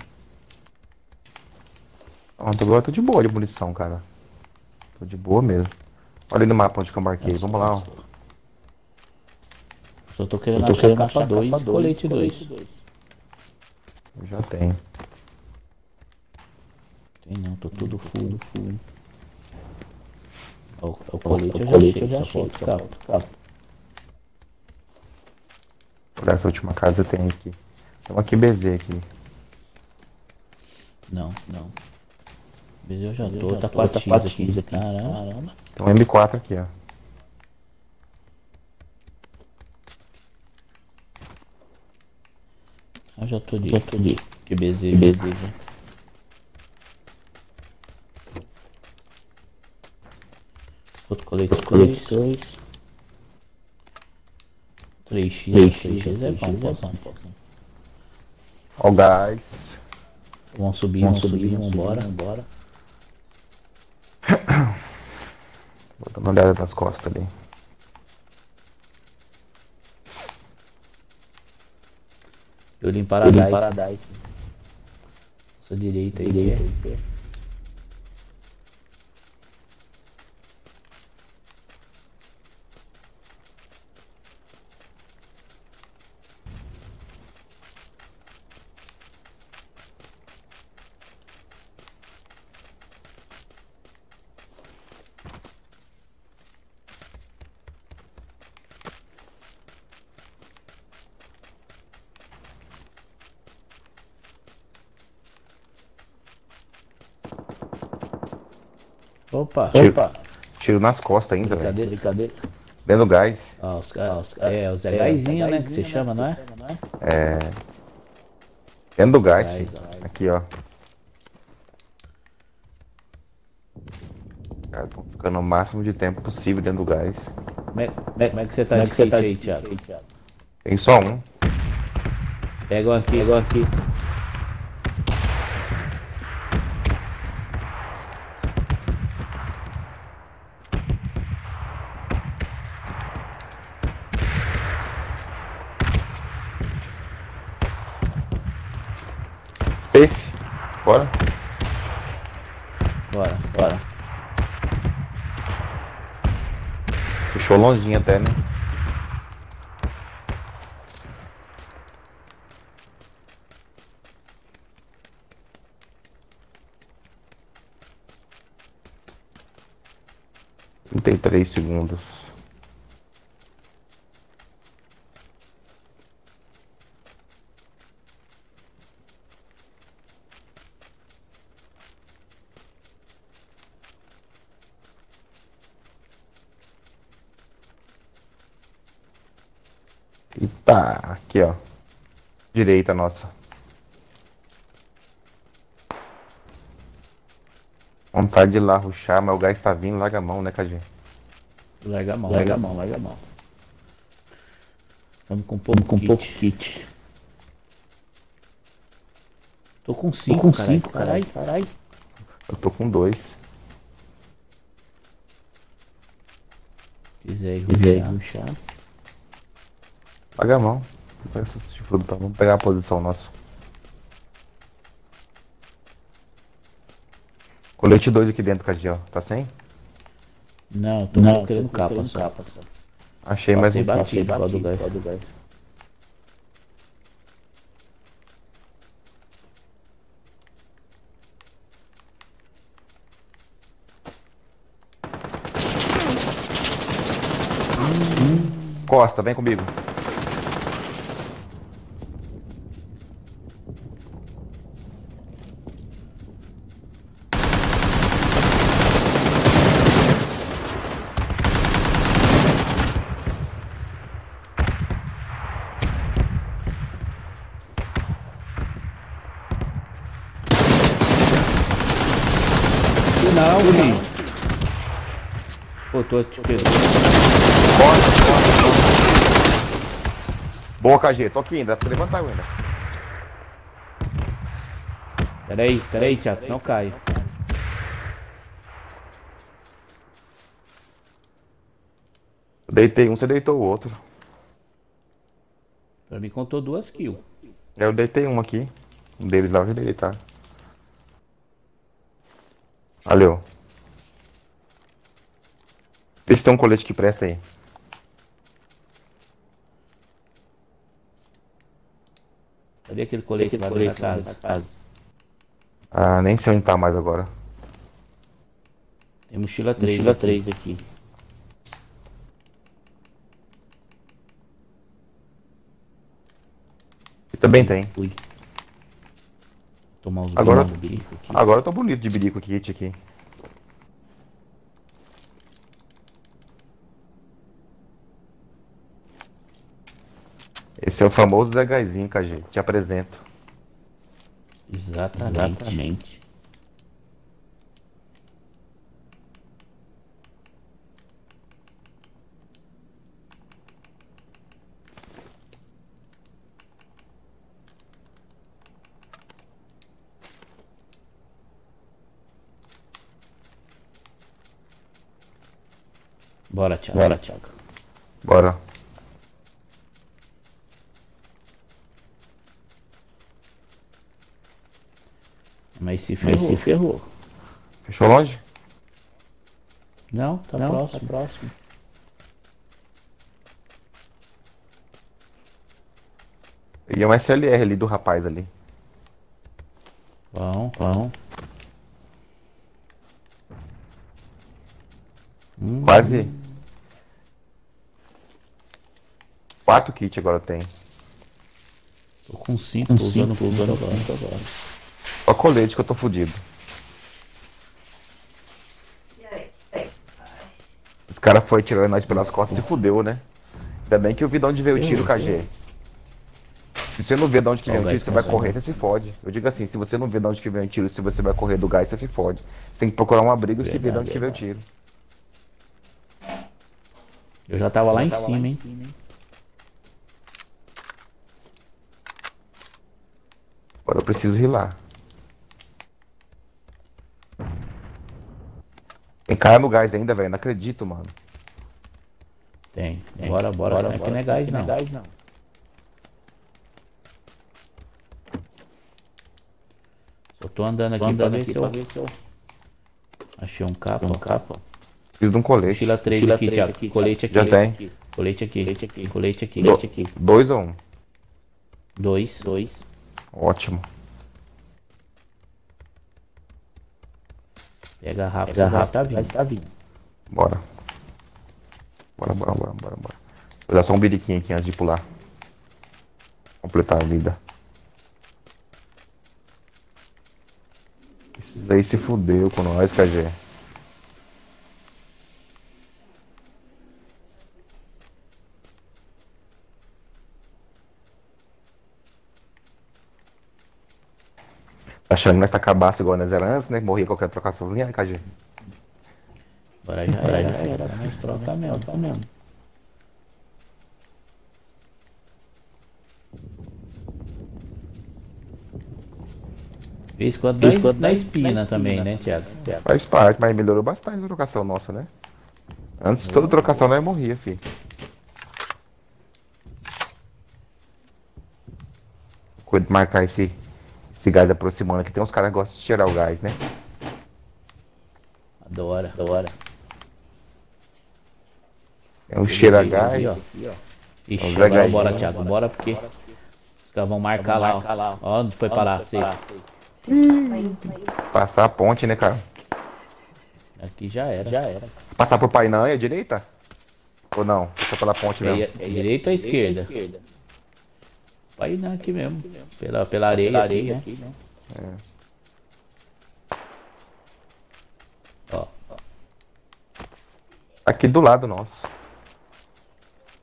S2: Ó, tô, agora tô de boa de munição, cara. Tô de boa mesmo. Olha aí no mapa onde que eu marquei. Vamos lá, ó.
S3: Só tô querendo
S4: Eu tô
S3: achar
S4: querendo
S3: capa
S4: achar
S3: 2
S4: capa
S3: e
S4: dois,
S3: colete 2.
S4: colete
S2: Eu já tenho.
S3: Tem não, tô tudo full, full. Ó, o, o
S4: O
S3: colete eu já achei,
S4: eu já achei,
S3: capa.
S4: capa.
S2: Por essa última casa tem aqui. Tem uma aqui BZ aqui.
S3: Não, não. Mas eu já
S4: Eu
S3: tô, tá
S4: tô,
S3: 4
S4: tá
S3: aqui. Caramba.
S2: Tem um M4 aqui, ó.
S3: Eu já tô de,
S4: Já tô de
S3: de BZ.
S4: BZ
S3: já. Outro colete, outro
S4: colete
S3: colete.
S4: 2.
S3: 3x,
S4: 3x,
S3: 3x é bom,
S4: é bom.
S2: Ó o gás.
S3: Vamos subir,
S4: Vamos
S3: subir, vamos embora.
S4: embora.
S2: Vou dar uma olhada nas costas ali.
S3: Eu lim
S4: Eu li
S3: Paradise.
S4: Paradise.
S3: Sua direita aí.
S4: Direita
S3: Opa,
S2: Tiro.
S4: Opa,
S2: Tiro nas costas ainda, velho.
S3: brincadeira.
S4: brincadeira.
S2: Dentro do gás.
S3: Ah, os caras, é, os legaizinhos, né, que você chama, não é?
S2: É. Dentro do gás.
S3: Gás.
S2: Aqui, ó. Cara, tô ficando o máximo de tempo possível dentro do gás.
S3: Como é, como é- como é que você tá
S4: Como é que você tá
S3: aí, Thiago?
S2: Tem só um.
S3: Pega um aqui,
S4: Pegou aqui.
S2: Safe. Bora.
S3: bora.
S4: Bora.
S2: Fechou longinho até, né? Trinta e três segundos. E tá, aqui ó. Direita nossa. Vontade de lá ruxar, mas o gás tá vindo, larga a mão, né, KG?
S3: Larga a mão,
S4: Larga a mão, larga a mão.
S3: Estamos com pouco,
S4: Com
S3: kit.
S4: pouco kit.
S3: Tô com 5, com 5, caralho, caralho.
S2: Eu tô com dois.
S3: Quiser ir ruxar.
S2: Paga a mão. Tá? Vamos pegar a posição nossa. Colete 2 aqui dentro, Cadê, ó. Tá sem?
S3: Não, tô não, querendo tô capa, só. capa só.
S2: Achei mais um
S3: bati, bati, do gás. Do gás.
S2: Costa, vem comigo.
S3: Final, Guri. Pô, tô te pegando.
S2: Boa, KG. Tô aqui ainda. Tô levantar ainda.
S3: Pera aí, pera aí, Thiago. Não cai.
S2: deitei um, você deitou o outro.
S3: Pra mim contou duas kills.
S2: Eu deitei um aqui. Um deles lá eu já deitar. Valeu. Vê se tem um colete que presta aí.
S3: Cadê aquele colete lá colete na casa? casa?
S2: Ah, nem sei onde tá mais agora.
S3: Tem mochila 3, mochila 3 aqui.
S2: E também tem.
S3: Ui. Tomar uns
S2: agora, agora eu tô bonito de birico kit aqui. Esse é o famoso Zé Gaizinho, KG. Te apresento.
S3: Exatamente. Exatamente. Bora, Thiago.
S2: Bora, Thiago. Bora.
S3: Mas se ferrou. Mas se ferrou.
S2: Fechou longe?
S3: Não, tá Não, próximo. Tá próximo.
S2: E é um SLR ali do rapaz ali.
S3: Bom, bom.
S2: Hum. Quase. Quatro kits agora tem.
S3: Tô com cinco, tô usando, tô usando agora.
S2: Só colete que eu tô fudido. Os caras foi tirando nós pelas costas e fudeu, né? Ainda bem que eu vi de onde veio o tiro, KG. Se você não vê de onde que vem o tiro, você vai correr, você se fode. Eu digo assim, se você não vê de onde que vem o tiro, se você vai correr do gás, você se fode. Você tem que procurar um abrigo e se ver de onde que vem o tiro.
S3: Eu já tava lá em cima, hein?
S2: Agora eu preciso rilar. Cara no gás ainda, velho. Não acredito, mano.
S3: Tem. Tem. Bora, bora. bora, bora. não é gás, não. Não é gás, não. Só tô andando aqui, tô andando pra, ver aqui se eu... ver se eu... Achei um capa. Um capa.
S2: Preciso de um colete.
S3: Mochila 3 Mochila aqui, 3 Thiago. Aqui, colete aqui.
S2: Já tem.
S3: Colete aqui. Colete aqui. Colete aqui. Colete aqui.
S2: Dois ou um?
S3: Dois. Dois.
S2: Ótimo.
S3: Pega rápido, Pega rápido, tá vindo. Tá vindo.
S2: Bora. Bora, bora, bora, bora, bora. Vou dar só um biriquinho aqui antes de pular. Completar a vida. Esses aí se fudeu com nós, KG. Achando que nós tá cabaço igual nós era antes, né? Morria qualquer trocaçãozinha, né, KG?
S3: Bora já era, já era. Nós troca mesmo, tá mesmo. Vez quando dá, quando dá espina também, né, Thiago?
S2: Faz parte, mas melhorou bastante a trocação nossa, né? Antes toda trocação nós morria, filho. De marcar esse, esse gás aproximando aqui. Tem uns caras que gostam de tirar o gás, né?
S3: Adora, adora.
S2: É um cheiro a gás.
S3: Aqui, ó. Aqui, ó. Ixi,
S2: Vamos
S3: agora
S2: pegar
S3: bora. Thiago, bora porque os caras vão marcar lá, ó. Ó, onde foi parar? Sei.
S2: Passar a ponte, né, cara?
S3: Aqui já era, já era.
S2: Passar por Painã é a direita? Ou não? Passar pela ponte
S3: É,
S2: mesmo.
S3: é direita ou esquerda? Vai não, aqui mesmo. Pela, pela areia, aqui, né? Ó,
S2: Aqui do lado nosso.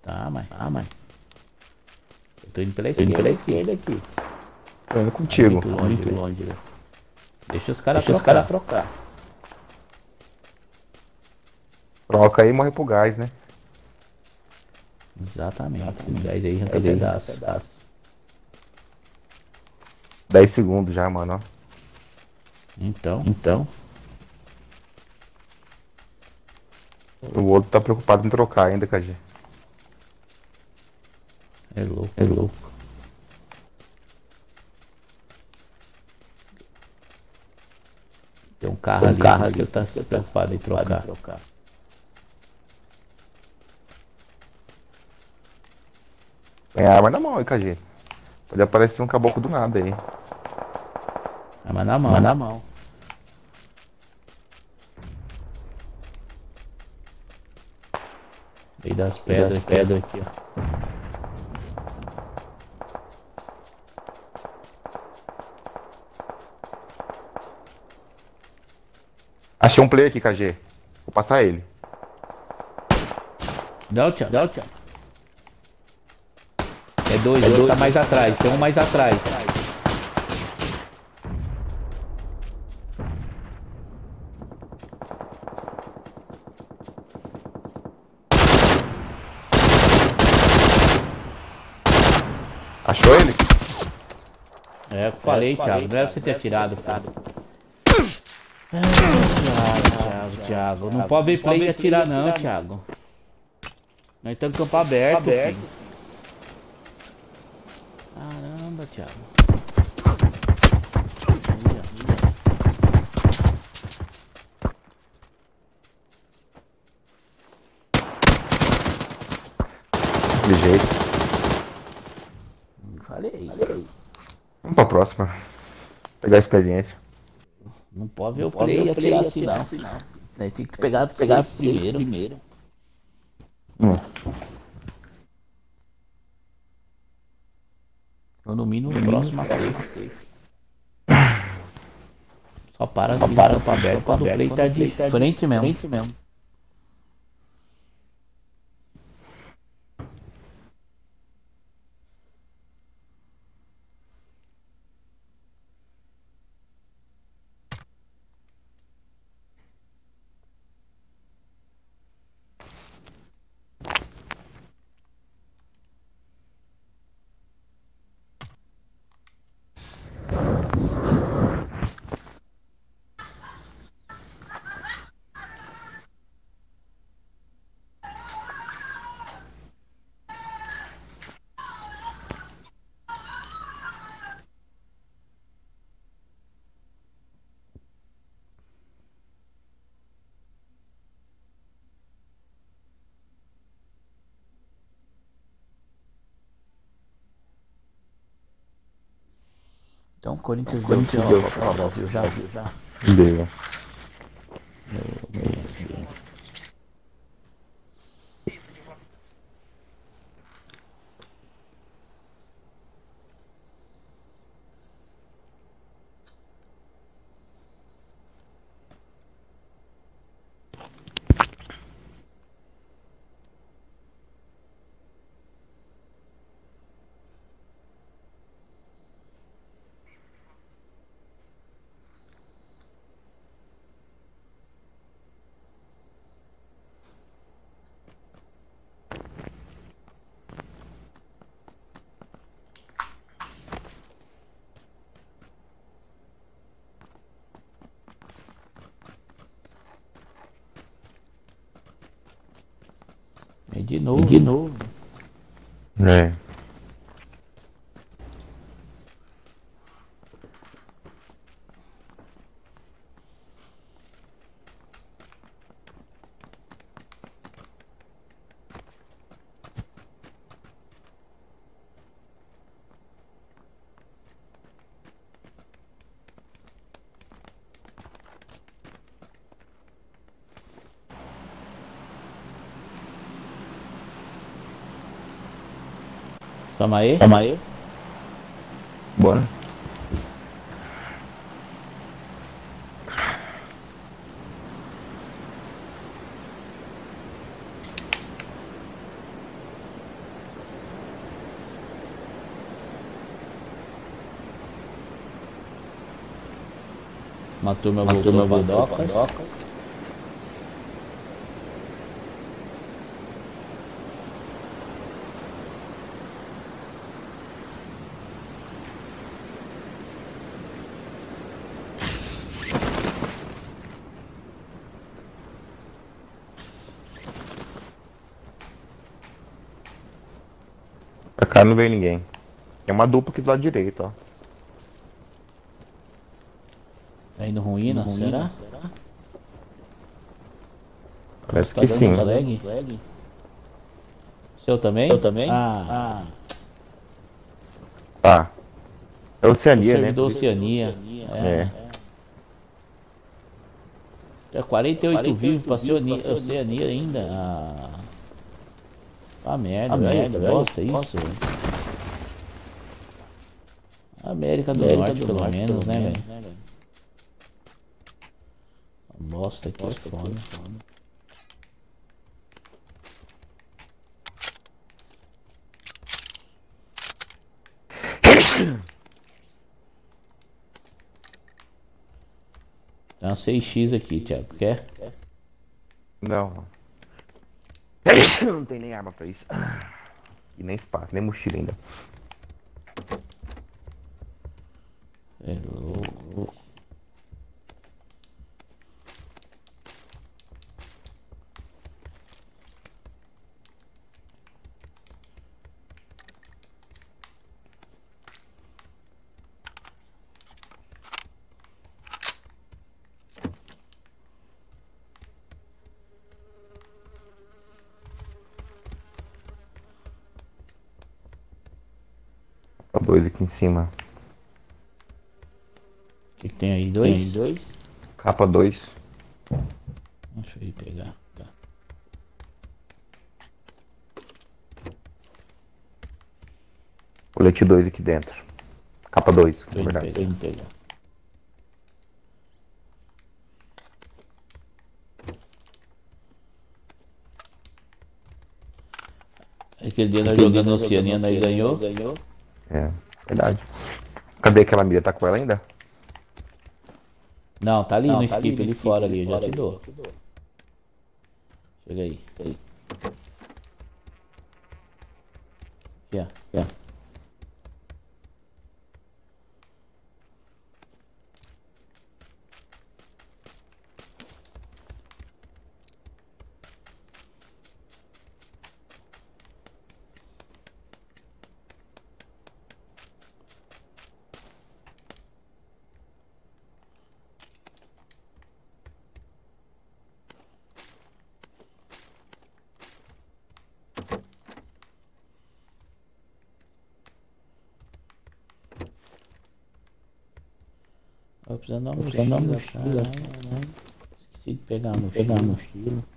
S3: tá, mas, tá, mas. Eu tô indo pela esquerda, pela esquerda aqui.
S2: Tô indo contigo.
S3: Muito longe, muito longe, velho. Deixa os caras trocar. Os cara trocar.
S2: Troca aí e morre pro gás, né?
S3: Exatamente. O gás aí arranca pedaço. pedaço.
S2: 10 segundos já, mano. ó.
S3: Então, então.
S2: O outro tá preocupado em trocar ainda, KG.
S3: É louco, é louco. Tem um carro ali, carro ali que tá preocupado em trocar.
S2: Tem arma na mão aí, KG. Pode aparecer um caboclo do nada aí.
S3: É, mas na mão, na mão. Meio das pedras,
S2: das
S3: pedras aqui, ó.
S2: Achei um play aqui, KG. Vou passar ele.
S3: Não, Thiago, não, Thiago. É dois, é dois, tá mais atrás, tem um mais atrás.
S2: Achou ele?
S3: É, eu falei, Thiago, não era pra você ter atirado, cara. Ah, Thiago, Thiago, não pode ver play e atirar não, Thiago. Nós estamos campo aberto, filho. Caramba, Thiago.
S2: De jeito.
S3: Falei.
S2: Vamos pra próxima. Pegar a experiência.
S3: Não pode ver o play e atirar assim não. Né, Tinha que pegar, pegar primeiro. primeiro.
S2: Hum.
S3: Ou no mínimo o próximo a safe. Só para, Só para campo aberto quando o play tá de frente mesmo. Frente mesmo. Então, Corinthians, Corinthians deu, Brasil já, viu já.
S2: Deu.
S3: Meu E de Toma aí. Toma aí.
S2: Bora.
S3: Uma turma voltou meu Vadocas.
S2: Cá não veio ninguém. Tem uma dupla aqui do lado direito, ó.
S3: Tá indo ruína, será?
S2: Parece
S3: Tá
S2: que
S3: dando
S2: sim.
S3: lag? Seu também? Eu também? Ah,
S2: Tá. É
S3: o
S2: Oceania, né?
S3: servidor Oceania.
S2: É.
S3: É 48 vivos pra Oceania, Oceania ainda. Ah, ah merda, velho. Bosta isso. América do Norte, pelo menos, né, velho? Bosta aqui, é foda. Tem uma 6x aqui, Thiago. Quer?
S2: Não. Não tem nem arma pra isso. E nem espaço, nem mochila ainda.
S3: É louco.
S2: Dois aqui em cima.
S3: O que, que tem aí? Dois? dois?
S2: Capa 2.
S3: Deixa eu ir pegar. Tá.
S2: Colete 2 aqui dentro. Capa 2,
S3: Tô
S2: na verdade.
S3: pegar, pegar. Aquele dia nós jogando no Oceania, nós ganhou.
S2: É, verdade. Cadê aquela mira? Tá com ela ainda?
S3: Não, tá ali no skip ali fora ali, eu já te dou. Chega aí. Aqui, ó. Aqui, uma mochila, caralho. Esqueci de pegar a mochila. Pegar a mochila.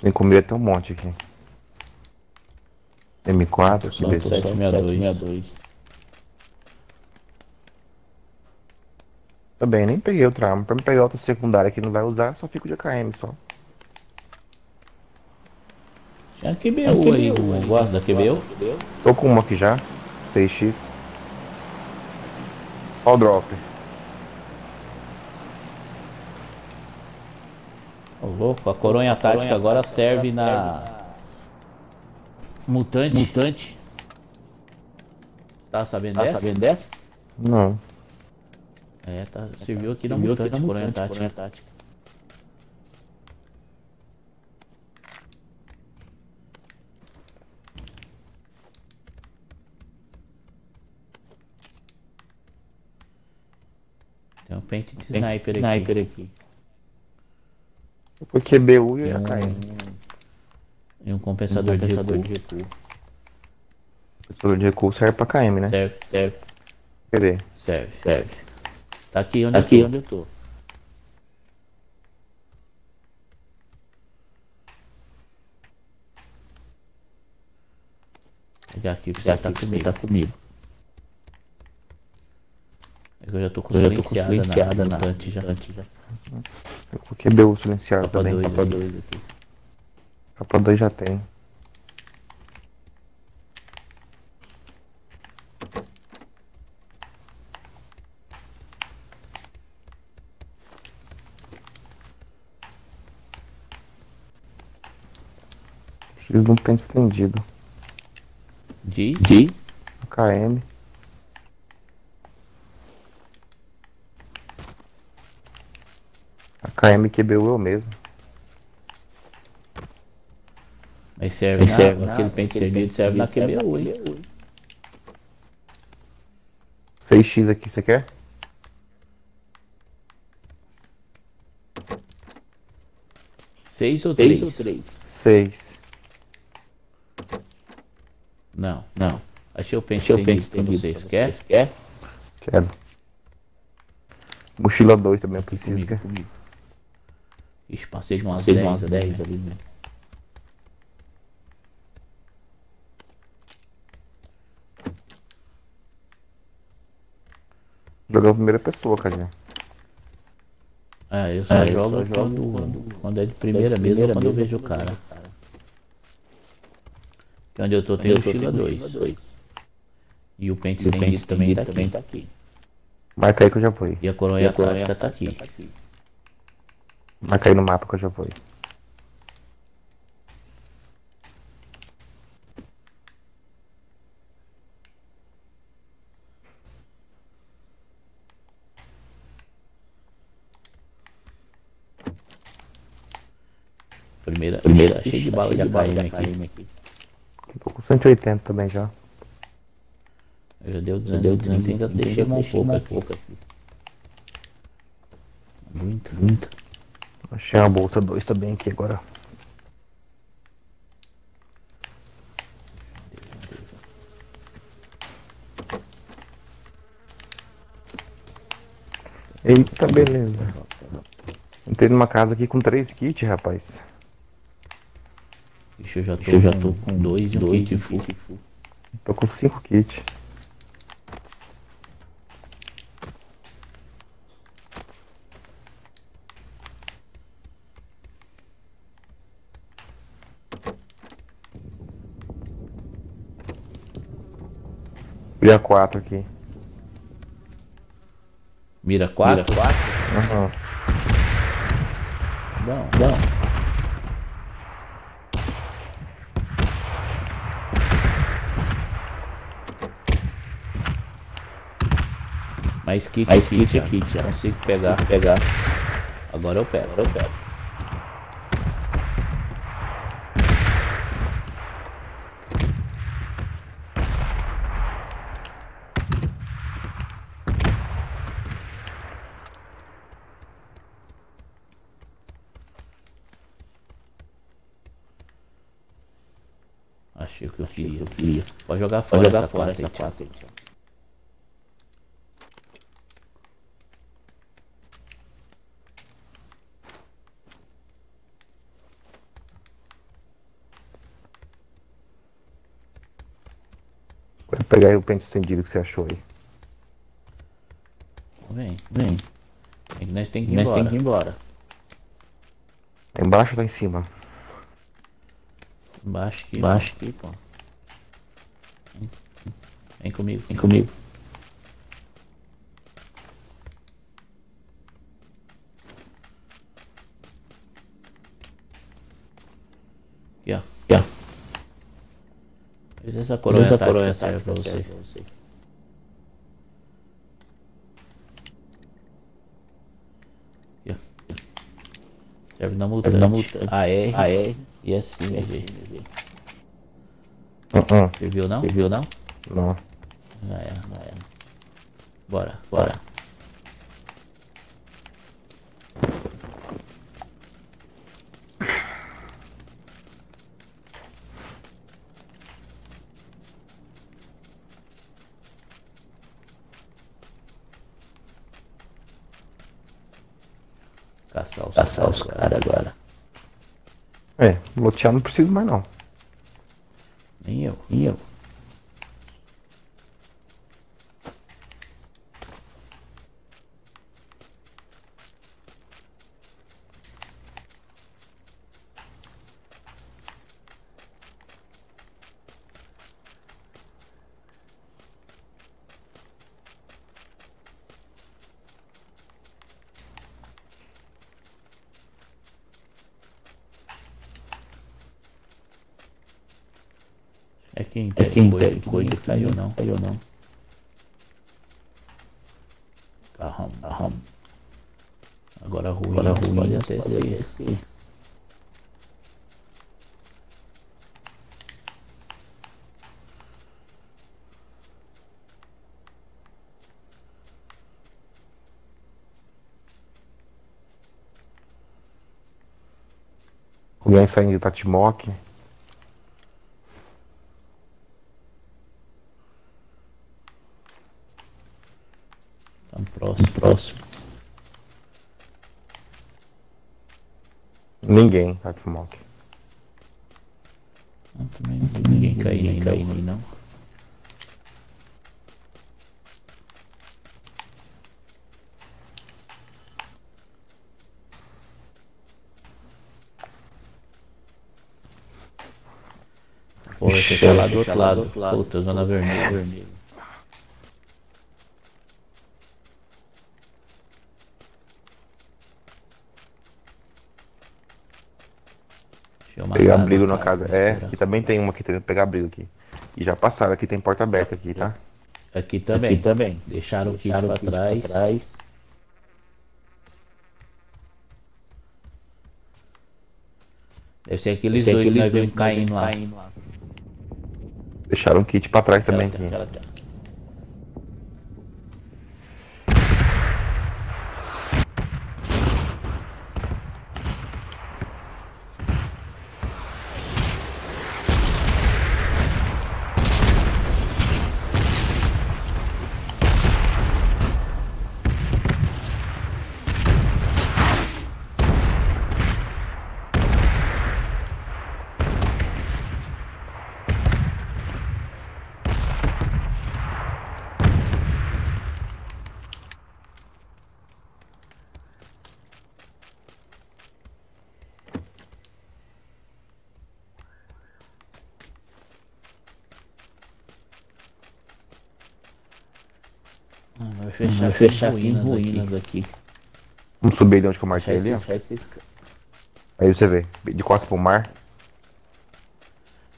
S2: Tem comida tem um monte aqui. M4,
S3: Só
S2: QB7.
S3: 762.
S2: Também, nem peguei outra arma. Pra me pegar outra secundária que não vai usar, só fico de AKM só.
S3: Tinha QBU aí, não gosta da QBU?
S2: Tô com uma aqui já. 6x. Qual drop?
S3: Louco, a coronha tática agora serve na. Mutante. Mutante. Tá sabendo dessa? sabendo dessa?
S2: Não.
S3: É, tá. Serviu aqui na mutante, coronha tática. Tem um pente de sniper aqui. Sniper aqui.
S2: Foi QBU e
S3: Tem
S2: já
S3: um,
S2: caiu.
S3: e um compensador, de recuo.
S2: Professor de recuo serve pra KM, né?
S3: Serve, serve,
S2: Cadê?
S3: serve, serve. Tá aqui onde, aqui onde eu tô. Pegar aqui pra você tá comigo. Tá comigo. É eu já tô com
S4: já tô com
S3: silenciada, na,
S4: na-
S3: mutante já.
S2: Eu com QBU silenciado
S3: Capa
S2: também.
S3: 2
S2: Capa
S3: aqui.
S2: 2 aqui. Capa 2 já tem. Preciso de um pente estendido.
S3: De?
S4: De?
S2: KM. A KM QBU é o mesmo.
S3: Mas serve,
S4: Mas
S3: na,
S4: serve
S3: aquele
S4: na-
S3: pente
S4: aquele
S3: servido
S4: pente
S3: serve na
S4: servido
S3: QBU,
S4: serve
S3: hein?
S2: 6x aqui, você quer?
S3: Seis ou
S4: Três
S3: três?
S4: ou três?
S2: 6.
S3: Não, não. Achei o pente estendido pra vocês. Quer?
S4: Quer?
S2: Quero. Mochila 2 também eu preciso.
S3: Comigo,
S2: Quer?
S3: comigo. Ixi, passei de umas
S4: Passei de
S3: 10,
S4: umas
S3: 10
S4: 10
S3: ali, né?
S2: Jogar a primeira pessoa, cara.
S3: Ah, eu só
S4: Ah, eu
S3: jogo
S4: só jogo
S3: quando,
S4: quando-
S3: quando é de primeira, mesmo,
S4: primeira
S3: quando eu
S4: mesmo,
S3: vejo o
S4: quando eu
S3: cara.
S4: vejo o cara.
S3: Que onde eu tô tem
S4: Eu
S3: o
S4: tendo
S3: 2.
S4: Chila dois.
S3: E o pente estendido também tá
S4: também
S3: aqui.
S4: tá aqui.
S2: Marca aí que eu já fui.
S3: E a coroa
S4: E a coroa
S3: tática tá aqui.
S4: tá aqui.
S2: Marca aí no mapa que eu já fui.
S3: Primeira,
S4: Primeira,
S3: tá cheio de bala de AKM aqui.
S4: aqui.
S2: Tô com 180 também já.
S3: Eu já deu
S4: Já deu
S3: 230, ainda deixei um pouco
S4: mais
S3: aqui.
S4: pouco aqui.
S3: Muito.
S4: Muito.
S2: Achei a bolsa 2 também aqui agora. Eita, beleza. Entrei numa casa aqui com três kits, rapaz.
S3: Ixi, eu já tô,
S4: Eu já
S3: com
S4: tô com
S3: dois
S4: dois e kit full.
S2: Tô com cinco kits. Dia 4 aqui.
S3: Mira 4?
S4: Mira quatro.
S2: Aham.
S3: Bom,
S4: Bom,
S3: mais kit,
S4: mais
S3: kit,
S4: kit,
S3: kit,
S4: kit.
S3: já consigo pegar.
S4: pegar.
S3: Agora eu pego.
S4: Agora eu pego.
S3: Achei o que eu queria.
S4: Eu queria.
S3: Pode jogar fora
S4: jogar
S3: essa
S4: fora essa quarta aí.
S2: Vou pegar aí o pente estendido que você achou aí.
S3: Vem,
S4: Vem.
S3: que nós tem que ir
S4: Nós
S3: embora.
S4: temos que ir embora.
S2: Embaixo ou tá em cima?
S3: Embaixo aqui.
S4: Embaixo aqui, pô.
S3: Vem comigo,
S4: vem comigo.
S3: Aqui, ó. Aqui, ó. Usa essa coroa, é Usa tática, coroa é tática, pra é você. Serve na multa, na multa. AR, AR e assim, E assim.
S2: Uh -uh.
S3: Você viu não? Você viu não?
S2: Não.
S3: Já era, já era. Bora, bora. Caçar os caçar os caras agora.
S2: É, lotear não preciso mais não.
S3: Nem eu, nem eu. É quem coisa,
S5: tem
S3: coisa que caiu não.
S5: Caiu não.
S3: Caramba.
S5: Caramba.
S3: Agora ruim,
S5: Agora
S3: pode
S5: ruim
S3: até
S5: pode
S3: ser.
S5: até ser.
S2: Alguém saindo de Tatimoc.
S3: Tá próximo, próximo.
S2: Ninguém, Tatimoc.
S3: Não, também não tem ninguém caindo aí, caindo aí não. Pô, vai fechar lá do outro lado. Puta, zona vermelha. vermelha. Deixa eu matar
S2: Pegar
S3: ela,
S2: abrigo na
S3: cara,
S2: casa. É, aqui também tem uma aqui tentando pegar abrigo aqui. E já passaram, aqui tem porta aberta aqui, tá?
S3: Aqui também.
S5: Aqui também.
S3: Deixaram o kit
S5: Deixaram
S3: pra
S5: o kit
S3: trás.
S5: pra trás.
S3: Deve ser aqueles
S5: Tem
S3: dois que nós
S5: dois
S3: caindo lá.
S2: Deixaram um kit pra trás também
S3: Aquela-
S2: aqui.
S3: aquela- aquela- Ah, Vai fechar,
S5: aqui em
S3: ruínas,
S5: ruínas
S3: aqui.
S5: aqui.
S2: Vamos subir de onde que eu marquei ali, Aí você vê, de costas pro mar.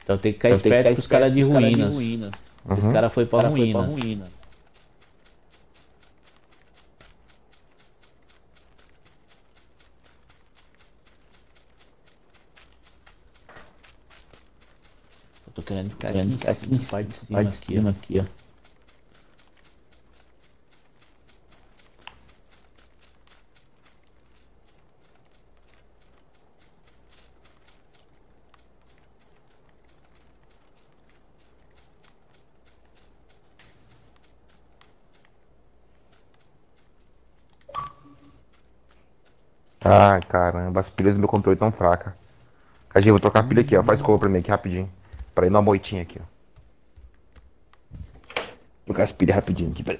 S3: Então tem que ficar
S5: Então tem que
S3: esperto com os caras de
S5: caras de
S3: ruínas.
S5: ruínas.
S3: Esse
S2: Uhum.
S3: cara foi pra
S5: Cara, foi pra
S3: ruínas.
S5: ruínas.
S3: Eu tô querendo ficar
S5: Querendo
S3: aqui, aqui
S5: aqui
S3: em de cima, aqui,
S5: cima
S3: ó.
S5: aqui, ó.
S2: Ai, caramba, as pilhas do meu controle tão fracas. Cadê? Vou trocar a pilha aqui, ó. Faz cor pra mim aqui rapidinho. Pra ir na moitinha aqui, ó. Trocar as pilhas rapidinho aqui, peraí.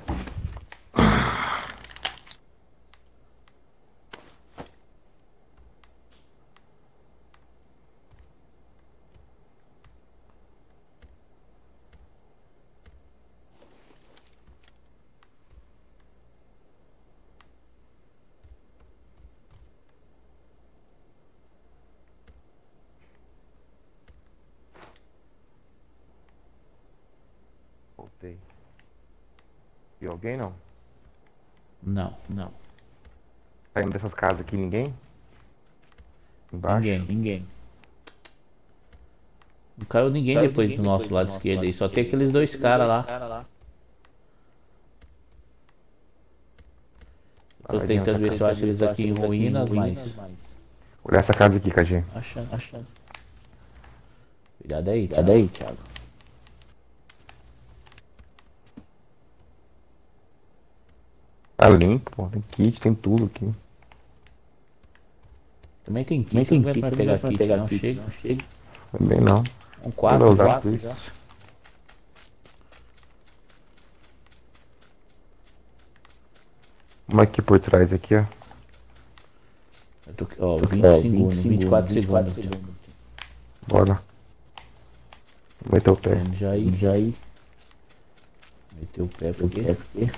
S2: Casas aqui, ninguém? Embaixo?
S3: Ninguém, ninguém. Não caiu ninguém
S5: Caiu
S3: depois
S5: ninguém
S3: do nosso
S5: depois do
S3: lado
S5: nosso
S3: esquerdo aí. Só tem aqueles dois caras lá.
S5: cara lá.
S3: Tô tentando ver se eu acho eles aqui em ruínas, mas.
S2: Olha essa casa aqui, KG.
S3: Achando, achando. Cuidado aí, cuidado aí, Thiago.
S2: Tá limpo, pô. Tem kit, tem tudo aqui.
S3: Também tem kit,
S5: Nem tem
S3: não
S5: kit, não
S3: pegar kit,
S5: pegar
S3: não
S5: kit,
S3: chega.
S5: não chega.
S2: Também não.
S3: Um
S2: Vou
S3: 4,
S2: usar
S3: 4.
S2: tudo isso. Vamos aqui por trás aqui, ó.
S3: Ó, 20
S5: É,
S3: segundos, 24 segundos.
S2: Bora. Vou meter o pé.
S3: Já aí, já aí. Meteu o pé porque.
S5: É porque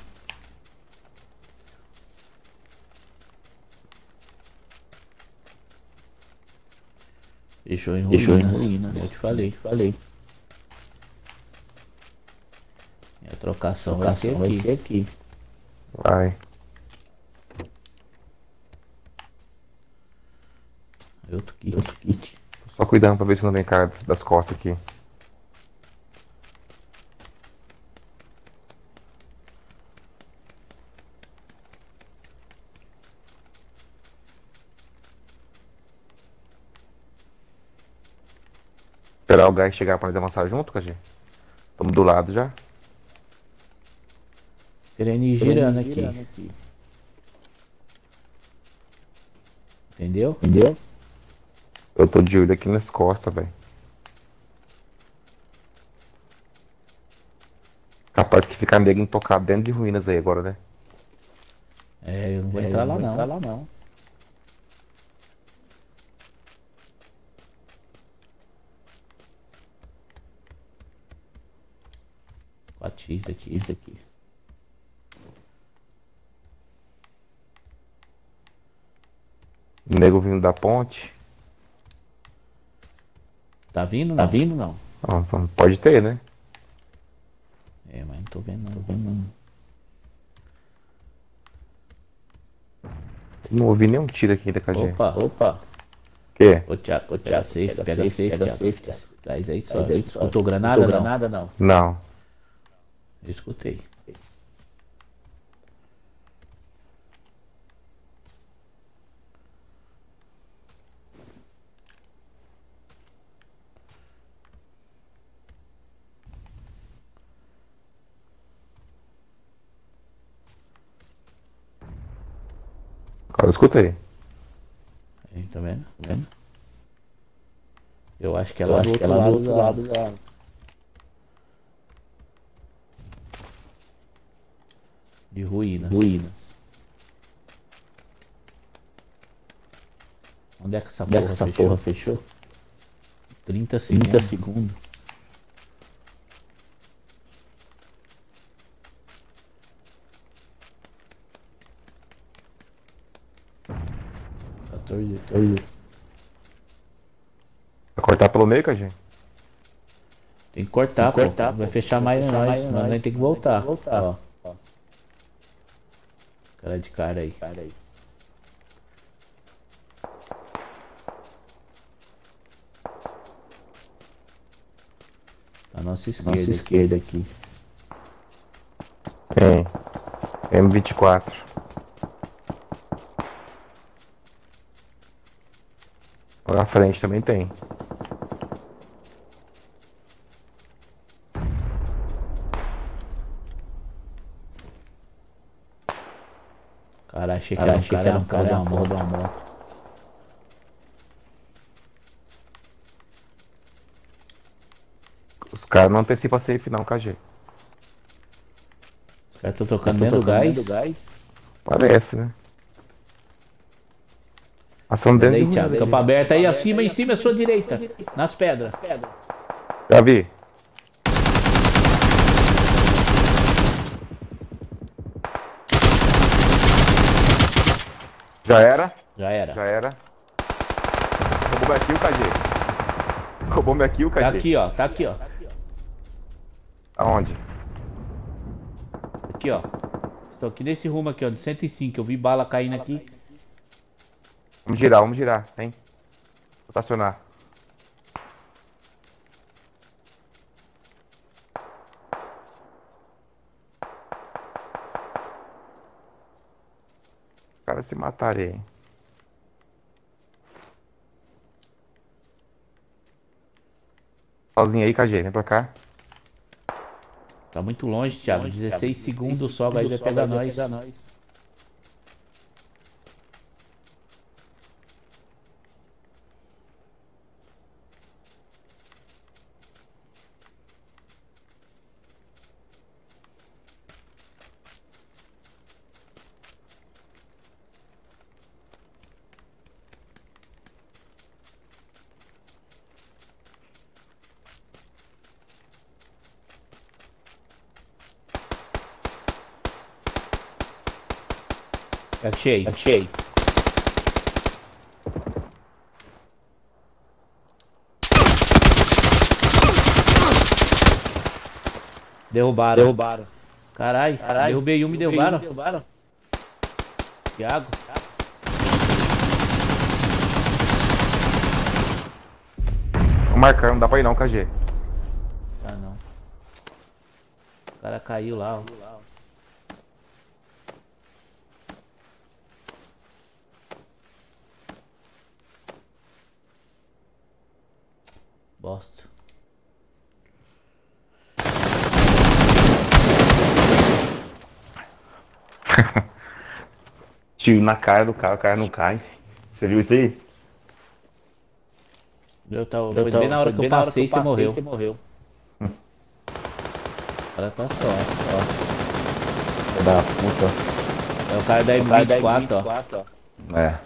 S3: Deixou em
S5: deixou em
S3: ruína.
S5: ruína.
S3: Eu te falei.
S5: Falei.
S3: E a trocação,
S5: Trocação
S3: vai
S5: vai
S3: ser
S5: ser
S3: aqui.
S5: aqui.
S2: Vai.
S3: Outro kit.
S5: Outro kit.
S2: Só cuidando pra ver se não vem cara das costas aqui. Esperar o gás chegar pra nós avançar junto, KG? Tamo do lado já.
S3: Ir girando aqui.
S5: Girando aqui.
S3: Entendeu?
S5: Entendeu?
S2: Eu tô de olho aqui nas costas, velho. Capaz que ficar nego intocado dentro de ruínas aí agora, né?
S3: É, eu não vou
S5: É,
S3: entrar lá
S5: vou
S3: não.
S5: entrar lá não.
S3: A X aqui.
S5: Isso aqui.
S2: O nego vindo da ponte.
S3: Tá vindo?
S5: Tá vindo não?
S2: Ó, então pode ter, né?
S3: É, mas não tô vendo não.
S5: Tô vendo não.
S2: Não ouvi nenhum tiro aqui da KG.
S3: Opa,
S5: Opa.
S2: Quê?
S3: ô Thiago, ô Thiago, safe,
S5: pega
S3: safe,
S5: pega safe.
S3: Traz aí só. Escutou granada?
S5: Granada não.
S2: Não.
S3: Eu escutei.
S2: Agora eu escutei.
S3: Aí, tá vendo? Tá vendo? Eu acho que é
S5: Eu
S3: lá
S5: acho
S3: do
S5: que é
S3: outro
S5: lá do
S3: lado.
S5: outro lado
S3: De ruína.
S5: Ruína.
S3: Onde é que essa
S5: Onde é
S3: porra
S5: que essa
S3: fechou?
S5: porra fechou?
S3: 30 segundos.
S5: 30 segundos.
S3: Quatorze.
S5: 14.
S2: Vai cortar pelo meio, KG?
S3: Tem que cortar,
S5: Tem que
S3: pô.
S5: cortar,
S3: Vai
S5: pô.
S3: fechar
S5: Vai
S3: mais
S5: fechar
S3: nós,
S5: mais
S3: nós
S5: nós.
S3: vai ter que voltar.
S5: voltar.
S3: Ó. cara de cara aí.
S5: Cara aí.
S3: A nossa esquerda.
S5: Nossa esquerda aqui.
S2: Tem. M24. Lá na frente também tem.
S3: Cara, achei que
S5: Cara,
S3: era um
S5: achei que
S3: cara,
S5: era
S3: um cara de uma moto.
S5: de uma moto.
S2: Os caras não antecipam safe não, KG.
S3: Os caras estão tocando
S5: Tô
S3: dentro do gás.
S5: do gás.
S2: Parece, né?
S3: Cadê
S2: dentro
S3: aí,
S2: de
S3: Thiago? Campo aberto aí, acima, em cima, à sua direita. Nas pedras.
S2: Já vi. Já era,
S3: Já era.
S2: já era. Roubou minha kill, KG. Roubou minha kill, KG.
S3: Tá aqui, ó. Tá aqui, ó.
S2: Aonde?
S3: Aqui, ó. Estou aqui nesse rumo aqui, ó, de 105. Eu vi bala caindo aqui.
S2: Vamos girar, vamos girar. Rotacionar. Os caras se matarem aí. Sozinho aí, KG, vem pra cá.
S3: Tá muito longe, Thiago. 16 segundos só, vai pegar nós. Achei. Achei. Derrubaram. Derrubaram. Caralho, Carai, derrubei um, me derrubaram. Um, derrubaram. Thiago.
S2: Marcar, não dá pra ir não, KG.
S3: Tá não. O cara caiu lá, ó. Bosta.
S2: Tiro na cara do cara, o cara não cai. Você viu isso aí?
S3: Eu tava, eu foi tava, bem na hora que eu passei, que eu passei você morreu. Hum. Olha tá só, ó.
S2: Da puta.
S3: É o cara da M24, ó.
S2: É.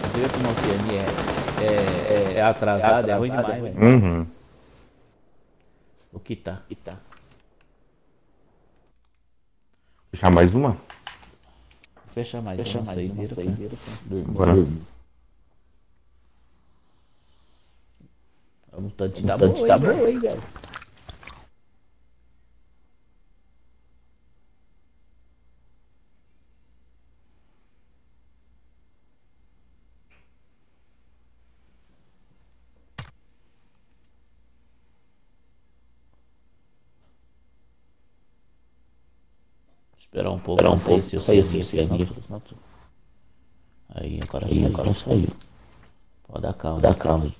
S3: Você vê como o Oceania é, é, é, é atrasado, é, ruim demais, velho.
S2: Uhum.
S3: O que tá? O que tá?
S2: Fechar mais uma?
S3: Fecha mais
S2: Fecha mais
S3: saideira,
S2: saideira.
S3: Bora. O mutante tá bom, tá bom, hein, velho. Esperar um pouco,
S2: Esperar um pouco,
S3: se eu
S2: saiu, saiu, saiu.
S3: Aí, agora
S2: Aí,
S3: saiu.
S2: agora saiu.
S3: Pode dar calma.
S2: Dá calma aí.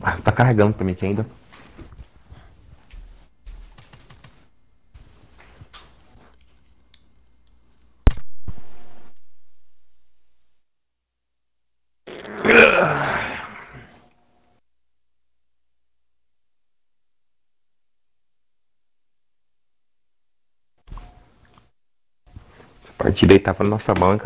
S2: Ah, tá carregando pra mim aqui ainda. Essa partida aí tava na nossa mão, hein,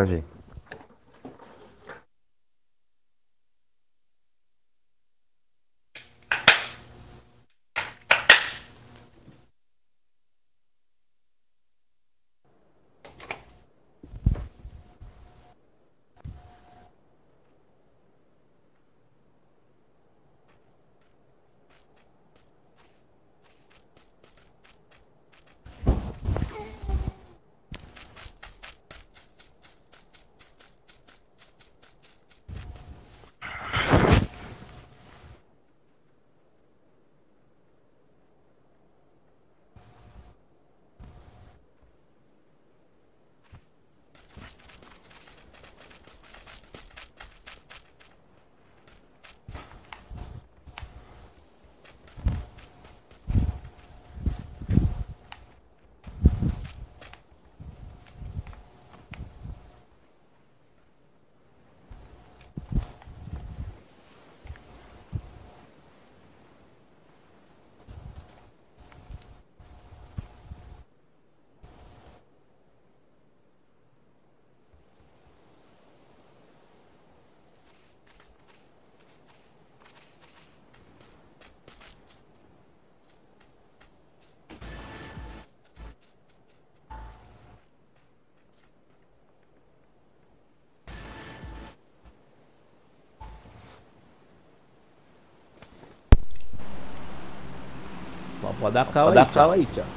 S3: pode dar cal aí, cal aí, Thiago.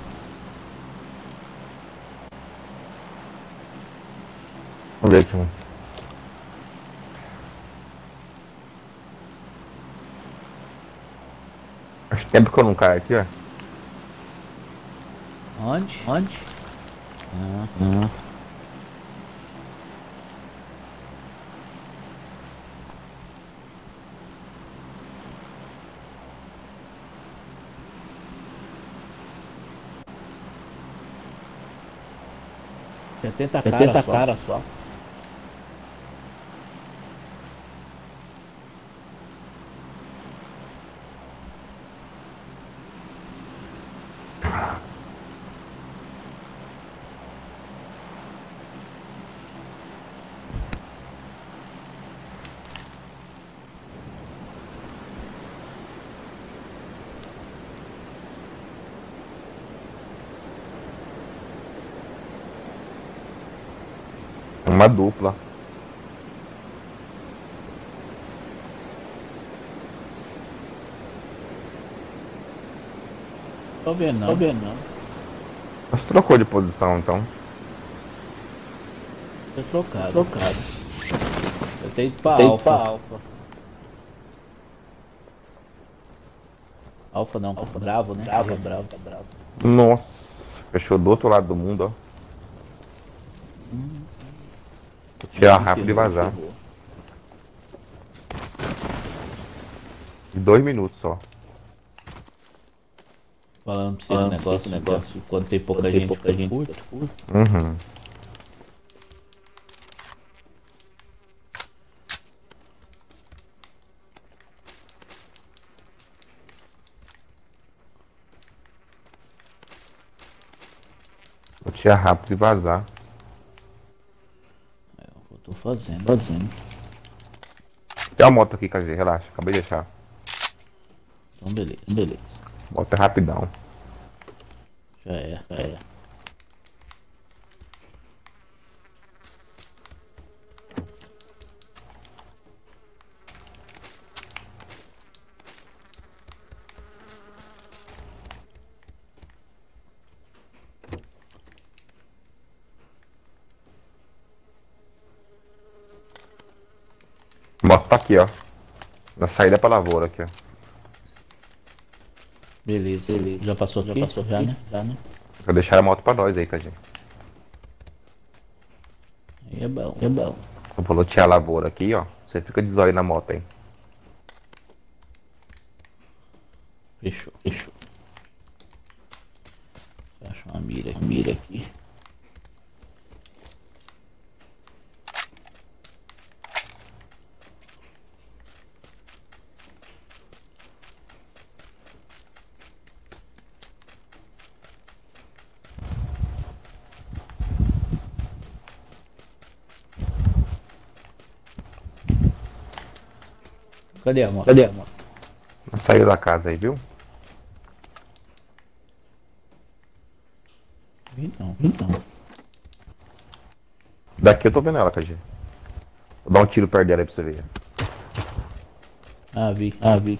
S2: Vamos ver aqui, mano. Faz tempo que eu não caio aqui, ó.
S3: Onde? Onde? Ah, ah. Setenta cara
S4: 70
S3: só.
S4: cara só.
S2: Dupla.
S3: Tô vendo não.
S4: Tô vendo não.
S2: Mas trocou de posição, então.
S3: Tô trocado.
S4: Trocado.
S3: Eu tenho ido pra alfa.
S4: pra alfa.
S3: Alfa não, alfa bravo, né?
S4: Bravo, bravo, bravo.
S2: Nossa. Fechou do outro lado do mundo, ó. Vou tirar rápido e vazar. Dois minutos só.
S3: Falando pra você um
S4: Falando
S3: negócio, negócio,
S4: negócio.
S3: quando tem pouca
S4: Quando
S3: gente,
S4: tem pouca gente,
S3: curte.
S2: Uhum. Vou tirar rápido e vazar.
S3: É o que eu tô fazendo.
S4: Fazendo.
S2: Tem uma moto aqui, KG, relaxa, acabei de deixar.
S3: Então beleza.
S4: Beleza.
S2: Moto é rapidão.
S3: Já é, já é.
S2: Moto tá aqui, ó. Na saída pra lavoura aqui, ó.
S3: Beleza.
S4: Beleza.
S3: Já passou
S4: Já
S3: aqui?
S4: passou
S3: já, né?
S4: Já, né?
S2: Vou deixar a moto pra nós aí.
S3: Aí é bom.
S4: É bom.
S2: Eu vou lotear a lavoura aqui, ó. Você fica de zóio na moto aí.
S3: Fechou.
S4: Fechou.
S3: Acha uma mira
S4: A
S3: aqui.
S4: mira aqui.
S3: Cadê a moto?
S4: Cadê a moto?
S2: Na saída da casa aí, viu?
S3: Vi não.
S4: Então.
S2: Daqui eu tô vendo ela, KG. Vou dar um tiro perto dela aí pra você ver.
S3: Ah, vi.
S4: Ah, vi.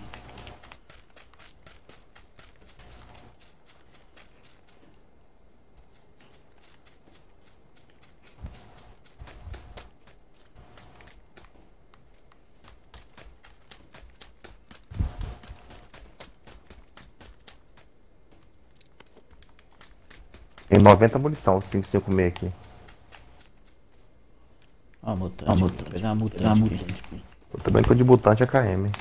S2: 90 munição, 556 aqui.
S3: Ó, a mutante.
S4: A mutante.
S3: Pegar a mutante.
S4: A
S3: aqui.
S4: mutante.
S2: Eu também tô de mutante AKM.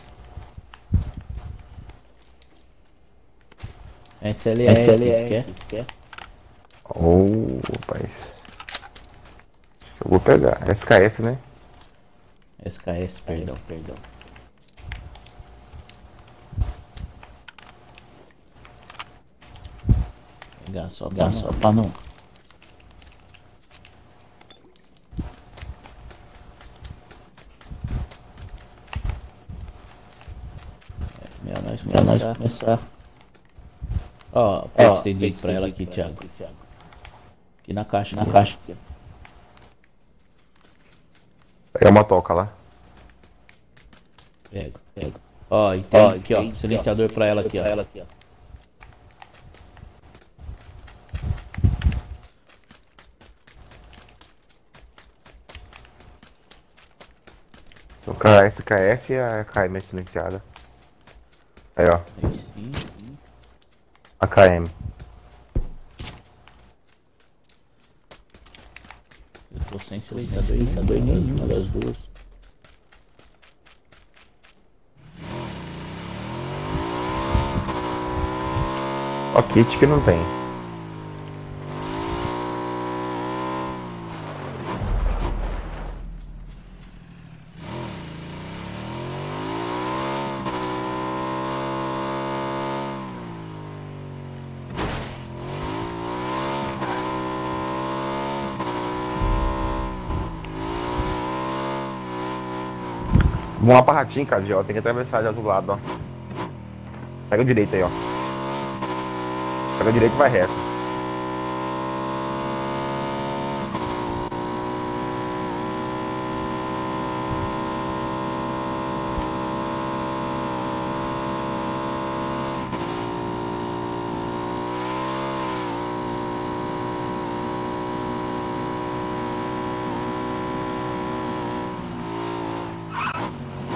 S3: SLR.
S4: SLR.
S3: quer?
S4: Quer?
S2: Oh, rapaz. Eu vou pegar. SKS, né?
S3: SKS, perdão.
S4: Perdão.
S3: Pra
S4: Pegar
S3: não-
S4: só pra não.
S3: Melhor nós
S4: nós
S3: começar.
S4: começar.
S3: Ó,
S4: Ó,
S3: pega estendido pra ela aqui,
S4: pra
S3: Thiago.
S4: ela aqui, Thiago.
S3: Aqui na caixa.
S4: Na
S3: aqui.
S4: caixa aqui.
S2: Pega uma toca lá.
S3: Pega.
S4: Pega.
S3: Ó, e tem
S4: Ó,
S3: aqui, ó.
S4: aqui, ó.
S3: Silenciador pra ela aqui, ó.
S4: Pra ela aqui, ó.
S2: O KS, KS e a KM é silenciada. Aí, ó.
S3: Aí sim, sim.
S2: A KM.
S3: Eu tô sem silenciador, silenciador nenhum das duas.
S2: Ó, kit que não tem. Vamos lá pra ratinho, cara, ó. Tem que atravessar já do lado, ó. Pega o direito aí, ó. Pega o direito e vai reto.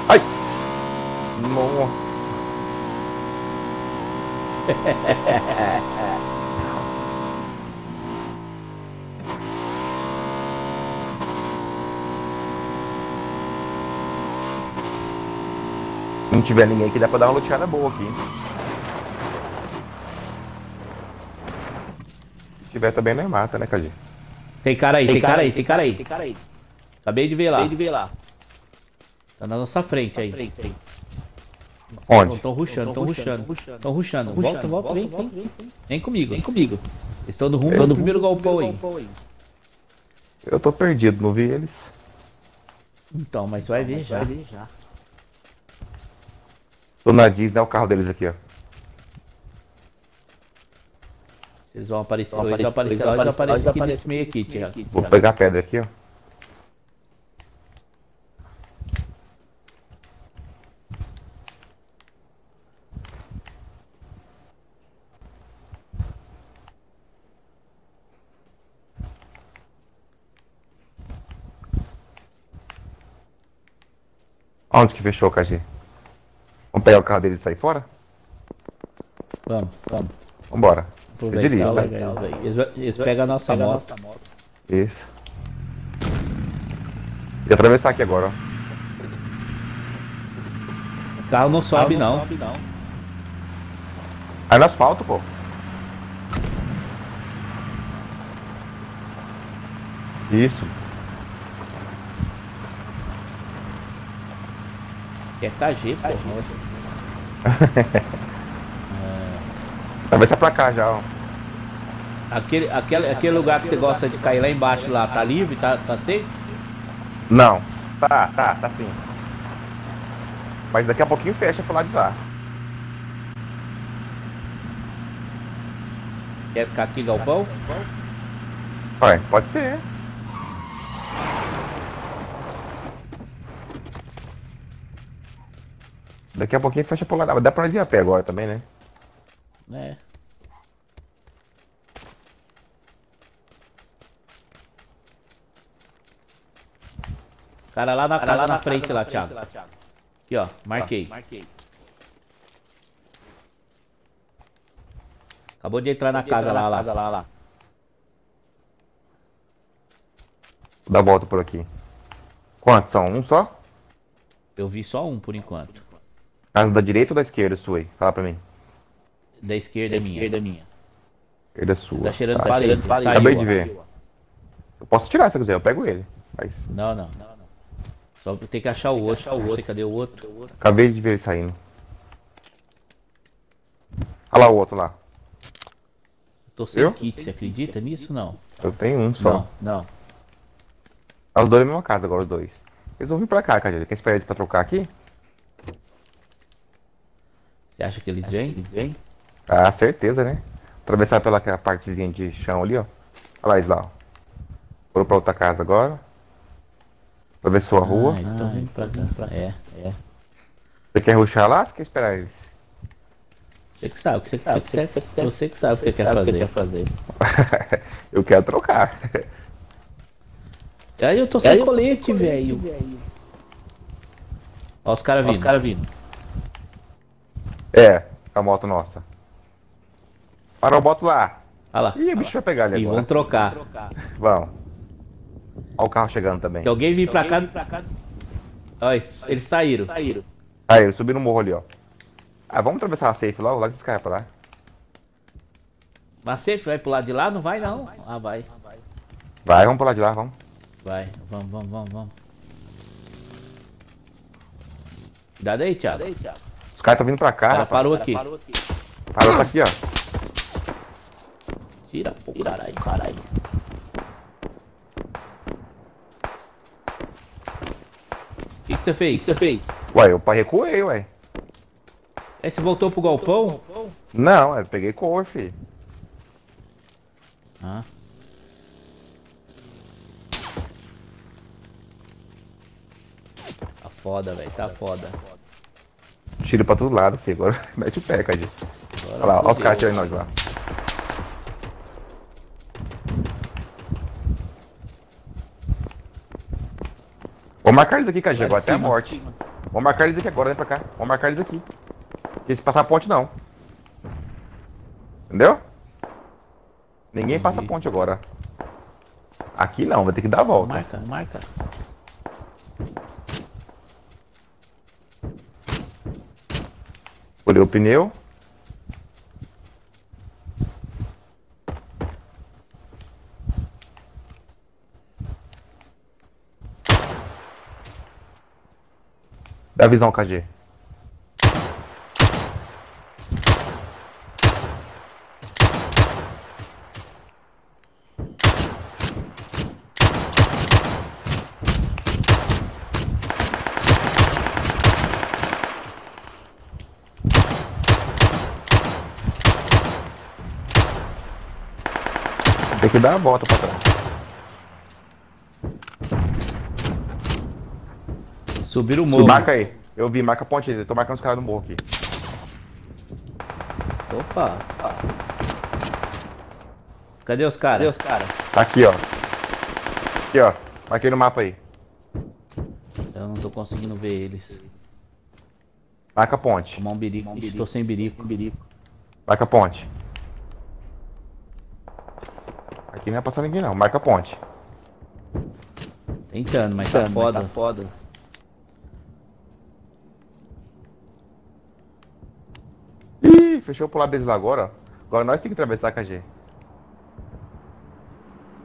S2: Ai! Nossa! Se não tiver ninguém aqui, dá pra dar uma luteada boa aqui. Se tiver também, não é mata, né, Cadi?
S3: Tem cara aí, tem cara aí, tem cara aí, tem cara aí. Acabei de ver lá. Acabei de ver lá. Tá na nossa frente aí.
S2: Onde?
S3: Estão ruxando, estão ruxando. Estão ruxando. Volta, volta, vem, vem. Vem comigo, vem comigo. Eles estão no rumo do primeiro galpão aí.
S2: Eu tô perdido, não vi eles.
S3: Então, mas vai ver já.
S2: Tô na Disney, é o carro deles aqui, ó.
S3: Eles vão aparecer, eles vão aparecer, eles vão aparecer aqui nesse meio aqui, Thiago.
S2: Vou pegar a pedra aqui, ó. Onde que fechou, KG? Vamos pegar o carro dele e sair fora?
S3: Vamos, vamos.
S2: Vambora. Você dirige, tá?
S3: largar eles aí. Eles, eles pegam a nossa moto.
S2: Isso. E atravessar aqui agora, ó.
S3: O carro não sobe, não.
S2: Aí no asfalto, pô. Isso.
S3: É KG, pô.
S2: Atravessa pra cá já, ó.
S3: Aquele, aquele, aquele lugar que você gosta de cair lá embaixo lá, tá livre? Tá, tá safe?
S2: Não. Tá, tá, tá sim. Mas daqui a pouquinho fecha pro lado de lá.
S3: Quer ficar aqui, galpão?
S2: Ué, pode ser. Daqui a pouquinho fecha pro lado. Mas dá pra nós ir a pé agora também, né?
S3: É. Cara lá na casa lá na frente lá, Thiago. Aqui, ó, marquei. Acabou de entrar na casa lá, lá, lá, lá.
S2: Dá a volta por aqui. Quantos são? Um só?
S3: Eu vi só um por enquanto.
S2: Casa da direita ou da esquerda, sua aí? Fala pra mim.
S3: Da esquerda é minha. Esquerda minha.
S2: Esquerda é sua.
S3: Tá cheirando
S2: Tá.
S3: parede. Saiu,
S2: Acabei
S3: ó.
S2: de ver. Eu posso tirar se eu quiser, eu pego ele. Mas
S3: Não, não. Só tem que achar o outro. Não sei cadê o outro.
S2: acabei de ver ele saindo. Olha lá o outro lá.
S3: Tô sem
S2: Eu?
S3: kit, você acredita nisso? Não.
S2: Eu tenho um só.
S3: Não, não.
S2: Os dois na mesma casa agora, os dois. Eles vão vir pra cá, cara. Quer esperar eles pra trocar aqui?
S3: Você acha que eles vêm? Eles vêm?
S2: Ah, certeza, né? Atravessar pela aquela partezinha de chão ali, ó. Olha lá eles lá, ó. Foram pra outra casa agora. Atravessou a rua.
S3: Ah, eles estão vindo pra cá. Pra... É, é.
S2: Você quer ruxar lá ou você quer esperar eles?
S3: Você que sabe, você que sabe, você, você, você que sabe o que você quer fazer.
S2: eu quero trocar.
S3: Aí eu tô sem colete, velho. Ó os caras vindo. Os caras vindo.
S2: É, a moto nossa. Parou, bota lá.
S3: Olha lá.
S2: Ih, o bicho vai pegar ali
S3: E
S2: agora.
S3: vão trocar.
S2: Vamos. Olha o carro chegando também.
S3: Se alguém vir pra cá. Ó, eles eles saíram.
S2: Aí, ele subiu no morro ali, ó. Ah, vamos atravessar a safe logo, lá que esse cara pra lá.
S3: Mas você vai pro lado de lá? Não vai não. Ah, vai.
S2: Vai, vamos pro lado de lá, vamos.
S3: Vai. Vamos, vamos, vamos, vamos. Cuidado aí, Thiago.
S2: Os caras estão vindo pra cá.
S3: O cara
S2: rapaz.
S3: parou aqui.
S2: Parou, tá aqui, ó.
S3: Tira, pô, caralho, caralho. O que que você fez? O que você fez?
S2: Ué, eu recuei, ué.
S3: Aí você voltou pro galpão?
S2: Não, eu peguei cor, filho.
S3: Ah. Tá foda, velho, tá foda.
S2: Tiro pra todo lado, filho. Agora mete o pé, Cadinho. Olha lá, olha os caras atirando em nós lá. Vou marcar eles aqui, Cadinho, agora até a
S3: cima.
S2: morte. Vou marcar eles aqui agora, vem pra cá. Vou marcar eles aqui. Porque se passar a ponte, não. Entendeu? Ninguém passa a ponte agora. Aqui não, vai ter que dar a volta.
S3: Marca, marca.
S2: Olhei o pneu. Dá visão, KG. A volta pra trás.
S3: Subiram o morro.
S2: Marca aí. Eu vi, marca a ponte aí. Eu tô marcando os caras do morro aqui.
S3: Opa. Cadê os caras? Cadê os caras?
S2: Tá aqui, ó. Aqui, ó. Marquei no mapa aí.
S3: Eu não tô conseguindo ver eles.
S2: Marca a ponte.
S3: Tomar um birico. Ixi, tô sem birico.
S2: Marca a ponte. Aqui não é passar ninguém não. Marca a ponte.
S3: Tentando, mas tá foda. foda.
S2: Ih, fechou pro lado deles lá agora. ó. Agora nós temos que atravessar, KG.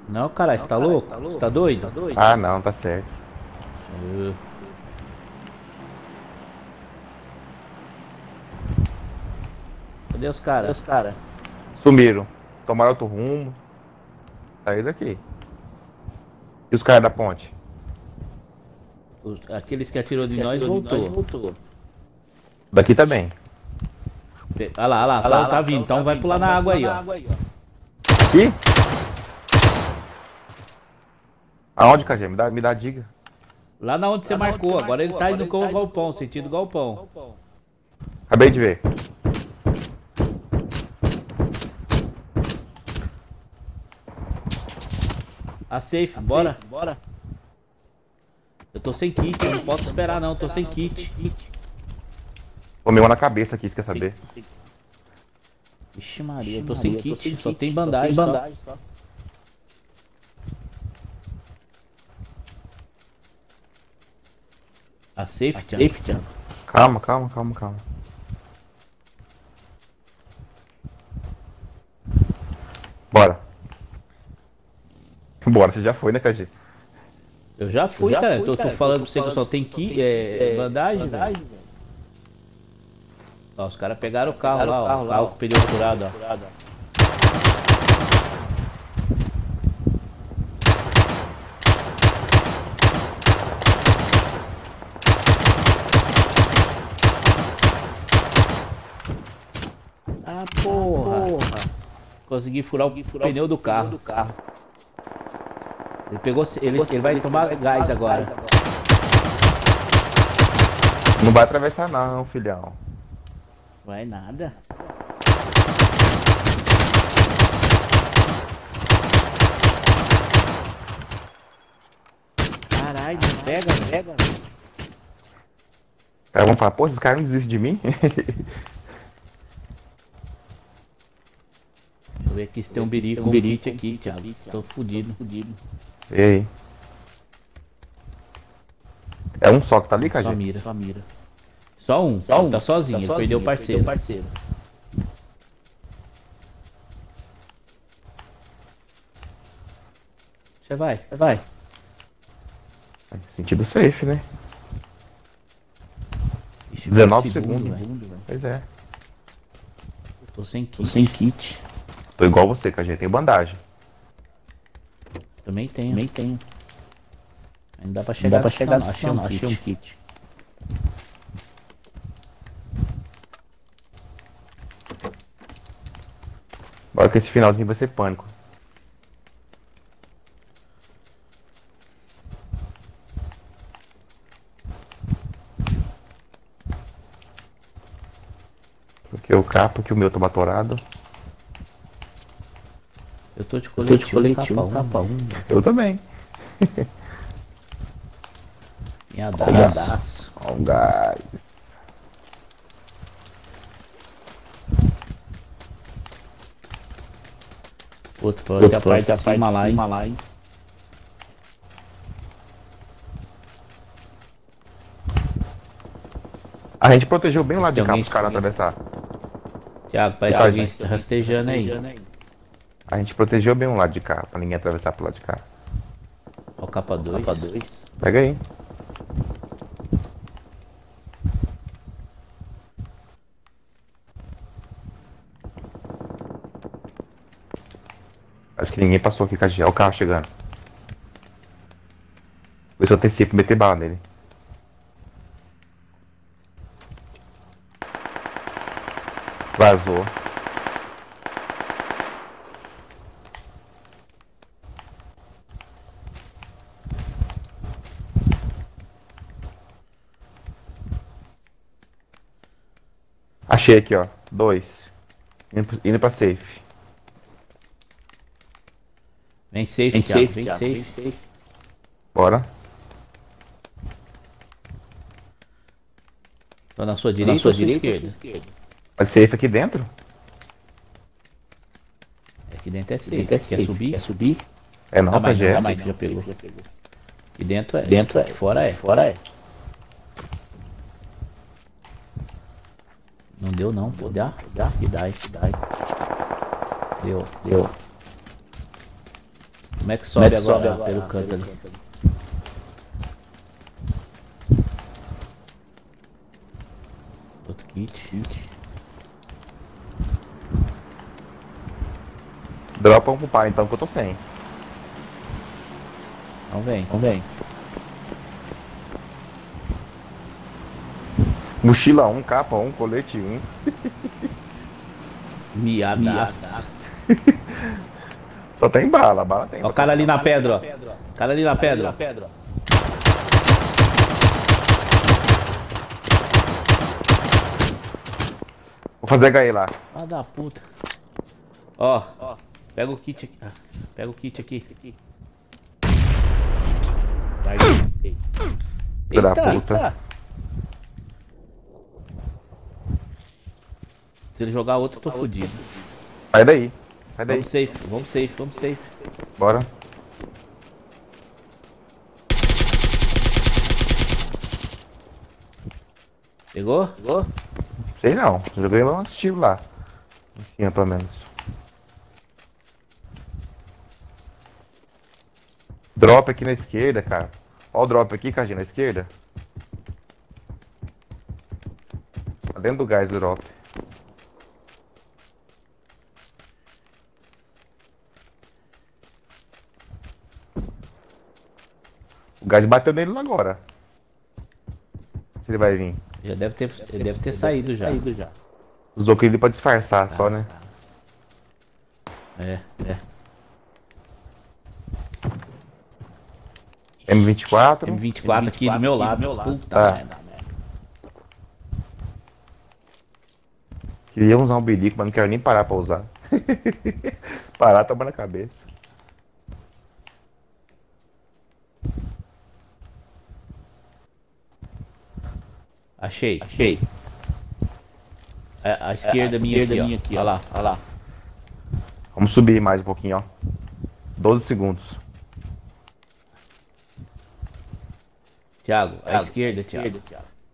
S3: Não, caralho, você tá louco? Você tá doido?
S2: Ah, não, tá certo.
S3: Uh. Cadê os caras? os caras?
S2: Sumiram. Tomaram outro rumo. Saíram daqui. E os caras da ponte?
S3: Aqueles que atirou de nós voltou.
S2: Daqui também.
S3: Olha lá, olha lá, tá, tá vindo. Então vai pular na água aí, ó.
S2: Aqui? Aonde, KG? Me dá, me dá a dica.
S3: Lá na onde você marcou. Agora ele tá indo com o galpão, sentido galpão.
S2: Acabei de ver.
S3: A safe, bora? Bora. Eu tô sem kit, eu não posso esperar não, tô sem kit.
S2: Tomei uma na cabeça aqui, você quer saber?
S3: Vixe Maria, eu tô sem kit, só tem bandagem. Só. A safe, Thiago.
S2: Calma, calma, calma, calma. Bora. Bora, você já foi, né, KG?
S3: Eu já fui, cara. Eu tô, tô falando pra você que eu só tenho kit, é, bandagem, velho. Ó, os caras pegaram o carro lá, ó. O carro com o pneu furado, ó. Ah, porra. Consegui furar o pneu do carro. Ele pegou. Ele, ele vai tomar gás agora.
S2: Não vai atravessar não, filhão.
S3: Vai nada. Caralho, pega, pega.
S2: Aí vão falar, pô, esses caras não desistem de mim?
S3: Deixa eu ver aqui se tem um berico, um berite aqui, Thiago. Tô fudido, fudido.
S2: E aí? É um só que tá ali,
S3: Só
S2: KG?
S3: mira, só mira. Só um, só um. Tá sozinho, ele perdeu o parceiro.
S4: parceiro.
S3: Você vai, você vai.
S2: Sentido safe, né?
S3: Ixi,
S2: 19
S3: segundo,
S2: segundos,
S3: velho.
S2: Pois é.
S3: Tô sem kit. Tô sem kit.
S2: Tô igual você, KG, tem bandagem.
S3: Também tenho. Também tenho. Ainda dá pra chegar.
S4: Dá pra chegar.
S3: Não, achei, um
S4: achei um kit.
S2: Agora que esse finalzinho vai ser pânico. Porque o capa, que o meu tá matorado.
S3: Eu tô de
S4: Eu tô
S3: coletivo,
S4: de coletivo,
S3: capa
S4: capa
S3: 1.
S4: 1.
S2: Eu também.
S3: Minha
S2: Olha.
S3: daço.
S2: Ó, o gás.
S3: Outro pra
S4: Outro
S3: a parte
S4: da
S3: de cima lá, hein?
S4: lá, hein?
S2: A gente protegeu bem o lado de cá pros caras atravessar.
S3: Tiago, parece que alguém rastejando aí.
S2: A gente protegeu bem o lado de cá, pra ninguém atravessar pro lado de cá.
S3: Ó, capa 2.
S4: Capa 2.
S2: Pega aí. Acho que ninguém passou aqui com a G. Olha o carro chegando. Vê se eu tenho pra meter bala nele. Vazou. Achei aqui, ó. Dois. Indo, pro- indo pra safe.
S3: Vem safe,
S4: Vem
S3: Thiago.
S4: safe,
S3: Vem
S4: Thiago,
S3: safe.
S4: vem safe.
S2: Bora.
S3: Tô na sua
S4: Na
S3: direita
S4: sua
S3: ou sua
S4: direita
S3: esquerda?
S4: esquerda?
S2: Vai safe aqui dentro?
S3: Aqui dentro é safe.
S4: Dentro é
S3: Quer
S4: safe.
S3: subir?
S4: Quer subir?
S2: É não,
S3: Tá,
S2: pra GS.
S3: tá,
S4: já
S3: já.
S4: Já pegou.
S3: Aqui dentro é.
S4: Dentro é.
S3: Fora é.
S4: Fora é.
S3: Não deu não, pô. Dá? Dá? E dá, e dá. Deu.
S4: Deu.
S3: Como é que sobe,
S4: é que
S3: agora,
S4: sobe agora
S3: pelo canto ali? Outro kit. kit.
S2: Dropa um pro pai então que eu tô sem.
S3: Então vem.
S4: Então vem.
S2: Mochila 1, capa 1, colete 1.
S3: Miada.
S2: Só tem bala, bala tem.
S3: Ó o cara ali na pedra, ó. O cara ali na pedra.
S2: Vou fazer HE lá.
S3: Ah da puta. Ó, ó. Pega o kit aqui. Ah, pega o kit aqui. Vai.
S2: Filho da
S3: Eita,
S2: puta.
S3: eita. Se ele jogar outro, eu tô fudido.
S2: Sai daí. Sai daí.
S3: Vamos safe, vamos safe, vamos safe.
S2: Bora.
S3: Pegou? Pegou?
S2: Sei não. Joguei um tiro lá. Em cima, pelo menos. Drop aqui na esquerda, cara. Ó o drop aqui, Cardinho, na esquerda. Tá dentro do gás do drop. Gás bateu nele lá agora. Se ele vai vir.
S3: Já deve ter, ele deve ter saído já.
S4: Saído já.
S2: Usou aquele pra disfarçar só, né?
S3: É, é.
S2: M24.
S3: M24 aqui do meu lado.
S4: meu lado.
S3: Puta
S2: Tá.
S3: merda.
S2: Queria usar um bilico, mas não quero nem parar pra usar. parar toma na cabeça.
S3: Achei. Achei. A, a esquerda,
S2: a
S3: minha,
S2: esquerda
S3: aqui,
S2: minha
S3: ó.
S2: aqui,
S3: Olha lá, olha lá.
S2: Vamos subir mais um pouquinho, ó. 12 segundos.
S3: Thiago, a esquerda, Thiago.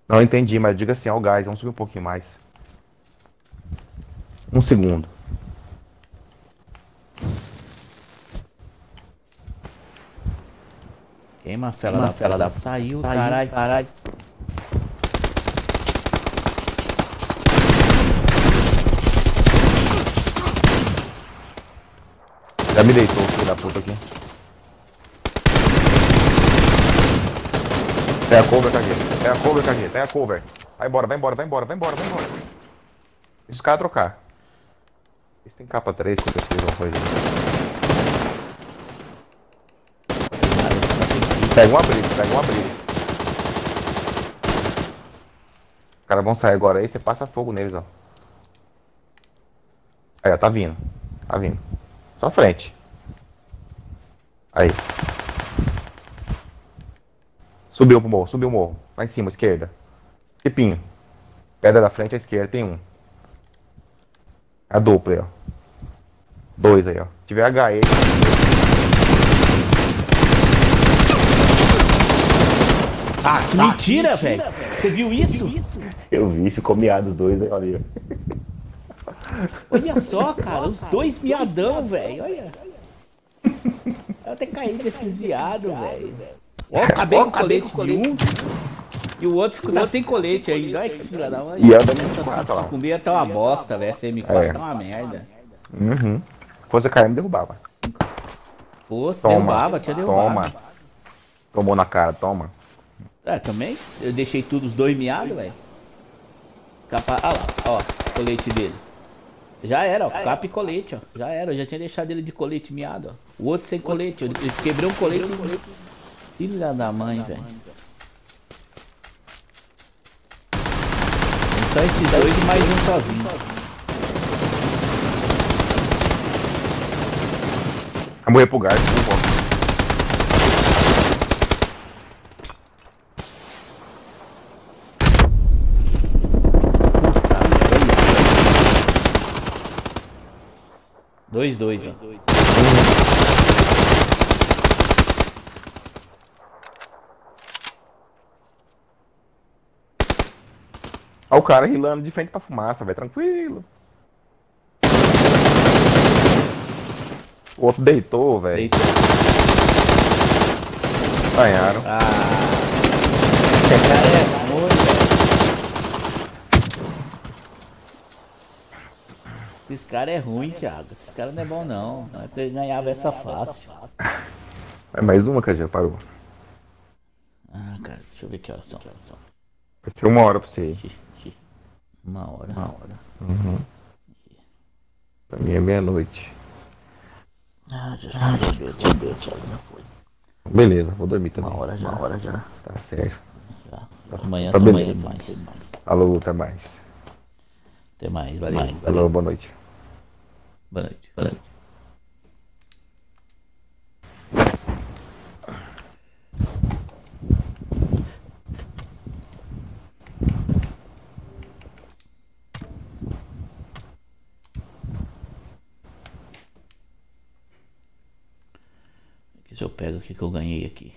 S2: Não entendi, mas diga assim, ó o gás, vamos subir um pouquinho mais. Um segundo.
S3: Queima a fela da fela da. Saiu, caralho, caralho.
S2: Já me deitou, filho da puta aqui. Tem a cover, KG. Tem a cover, KG. Tem a cover. Vai embora, vai embora, vai embora, vai embora, vai embora. Deixa os caras trocar. Eles têm capa 3, com certeza, uma coisa. Pega um abrigo, pega um abrigo. Os caras vão sair agora aí, você passa fogo neles, ó. Aí, ó, tá vindo. Tá vindo. Só frente. Aí. Subiu pro morro, subiu o morro. Lá em cima, esquerda. Pipinho. Pedra da frente à esquerda, tem um. A dupla aí, ó. Dois aí, ó. Se tiver HE.
S3: Ah, que mentira, velho. Você viu isso?
S2: Eu vi, ficou miado os dois aí, olha aí.
S3: Olha só, cara, os dois miadão, velho. Olha. Eu até caí desses viados, velho. Ó, acabei com o colete de um. E o outro ficou tá sem colete ainda. Olha que filha da mãe.
S2: E anda no M4 lá.
S3: Comer tá uma bosta, velho. Essa M4
S2: É.
S3: tá uma merda.
S2: Uhum. Se fosse KM, derrubava.
S3: Se
S2: Toma.
S3: derrubava, tinha derrubado.
S2: Toma. Tomou na cara, toma.
S3: É, também? Eu deixei tudo os dois miados, velho. Capa. Ah lá, ó, colete dele. Já era, ó, capa e colete, ó. Já era, eu já tinha deixado ele de colete miado, ó. O outro sem colete, eu, eu quebrei um colete. Filha da mãe, velho. Tem Só esses dois e mais um sozinho.
S2: Vai morrer pro gás, desculpa.
S3: Dois, dois, ó.
S2: Olha o cara rilando de frente pra fumaça, velho. Tranquilo. O outro deitou, velho.
S3: Deita.
S2: Ganharam.
S3: Ah. Esse cara é ruim, velho. Esse cara é ruim, Thiago. Esse cara não é bom, não. Não é ele ganhava essa fácil.
S2: É mais uma já parou.
S3: Ah, cara, deixa eu ver que horas são.
S2: Vai ser uma hora pra você aí.
S3: Uma hora. Uma hora.
S2: Pra mim é meia-noite.
S3: Ah, já, já, já deu, já deu, Thiago, já foi.
S2: Beleza, vou dormir também.
S3: Uma hora já. Uma hora já.
S2: Tá certo.
S3: já. Amanhã
S2: Tá
S3: também
S2: beleza.
S3: tem mais.
S2: Alô, até mais.
S3: Até mais, valeu.
S2: Alô,
S3: valeu.
S2: boa noite.
S3: Boa noite. Boa noite. Se eu pego o que eu ganhei aqui.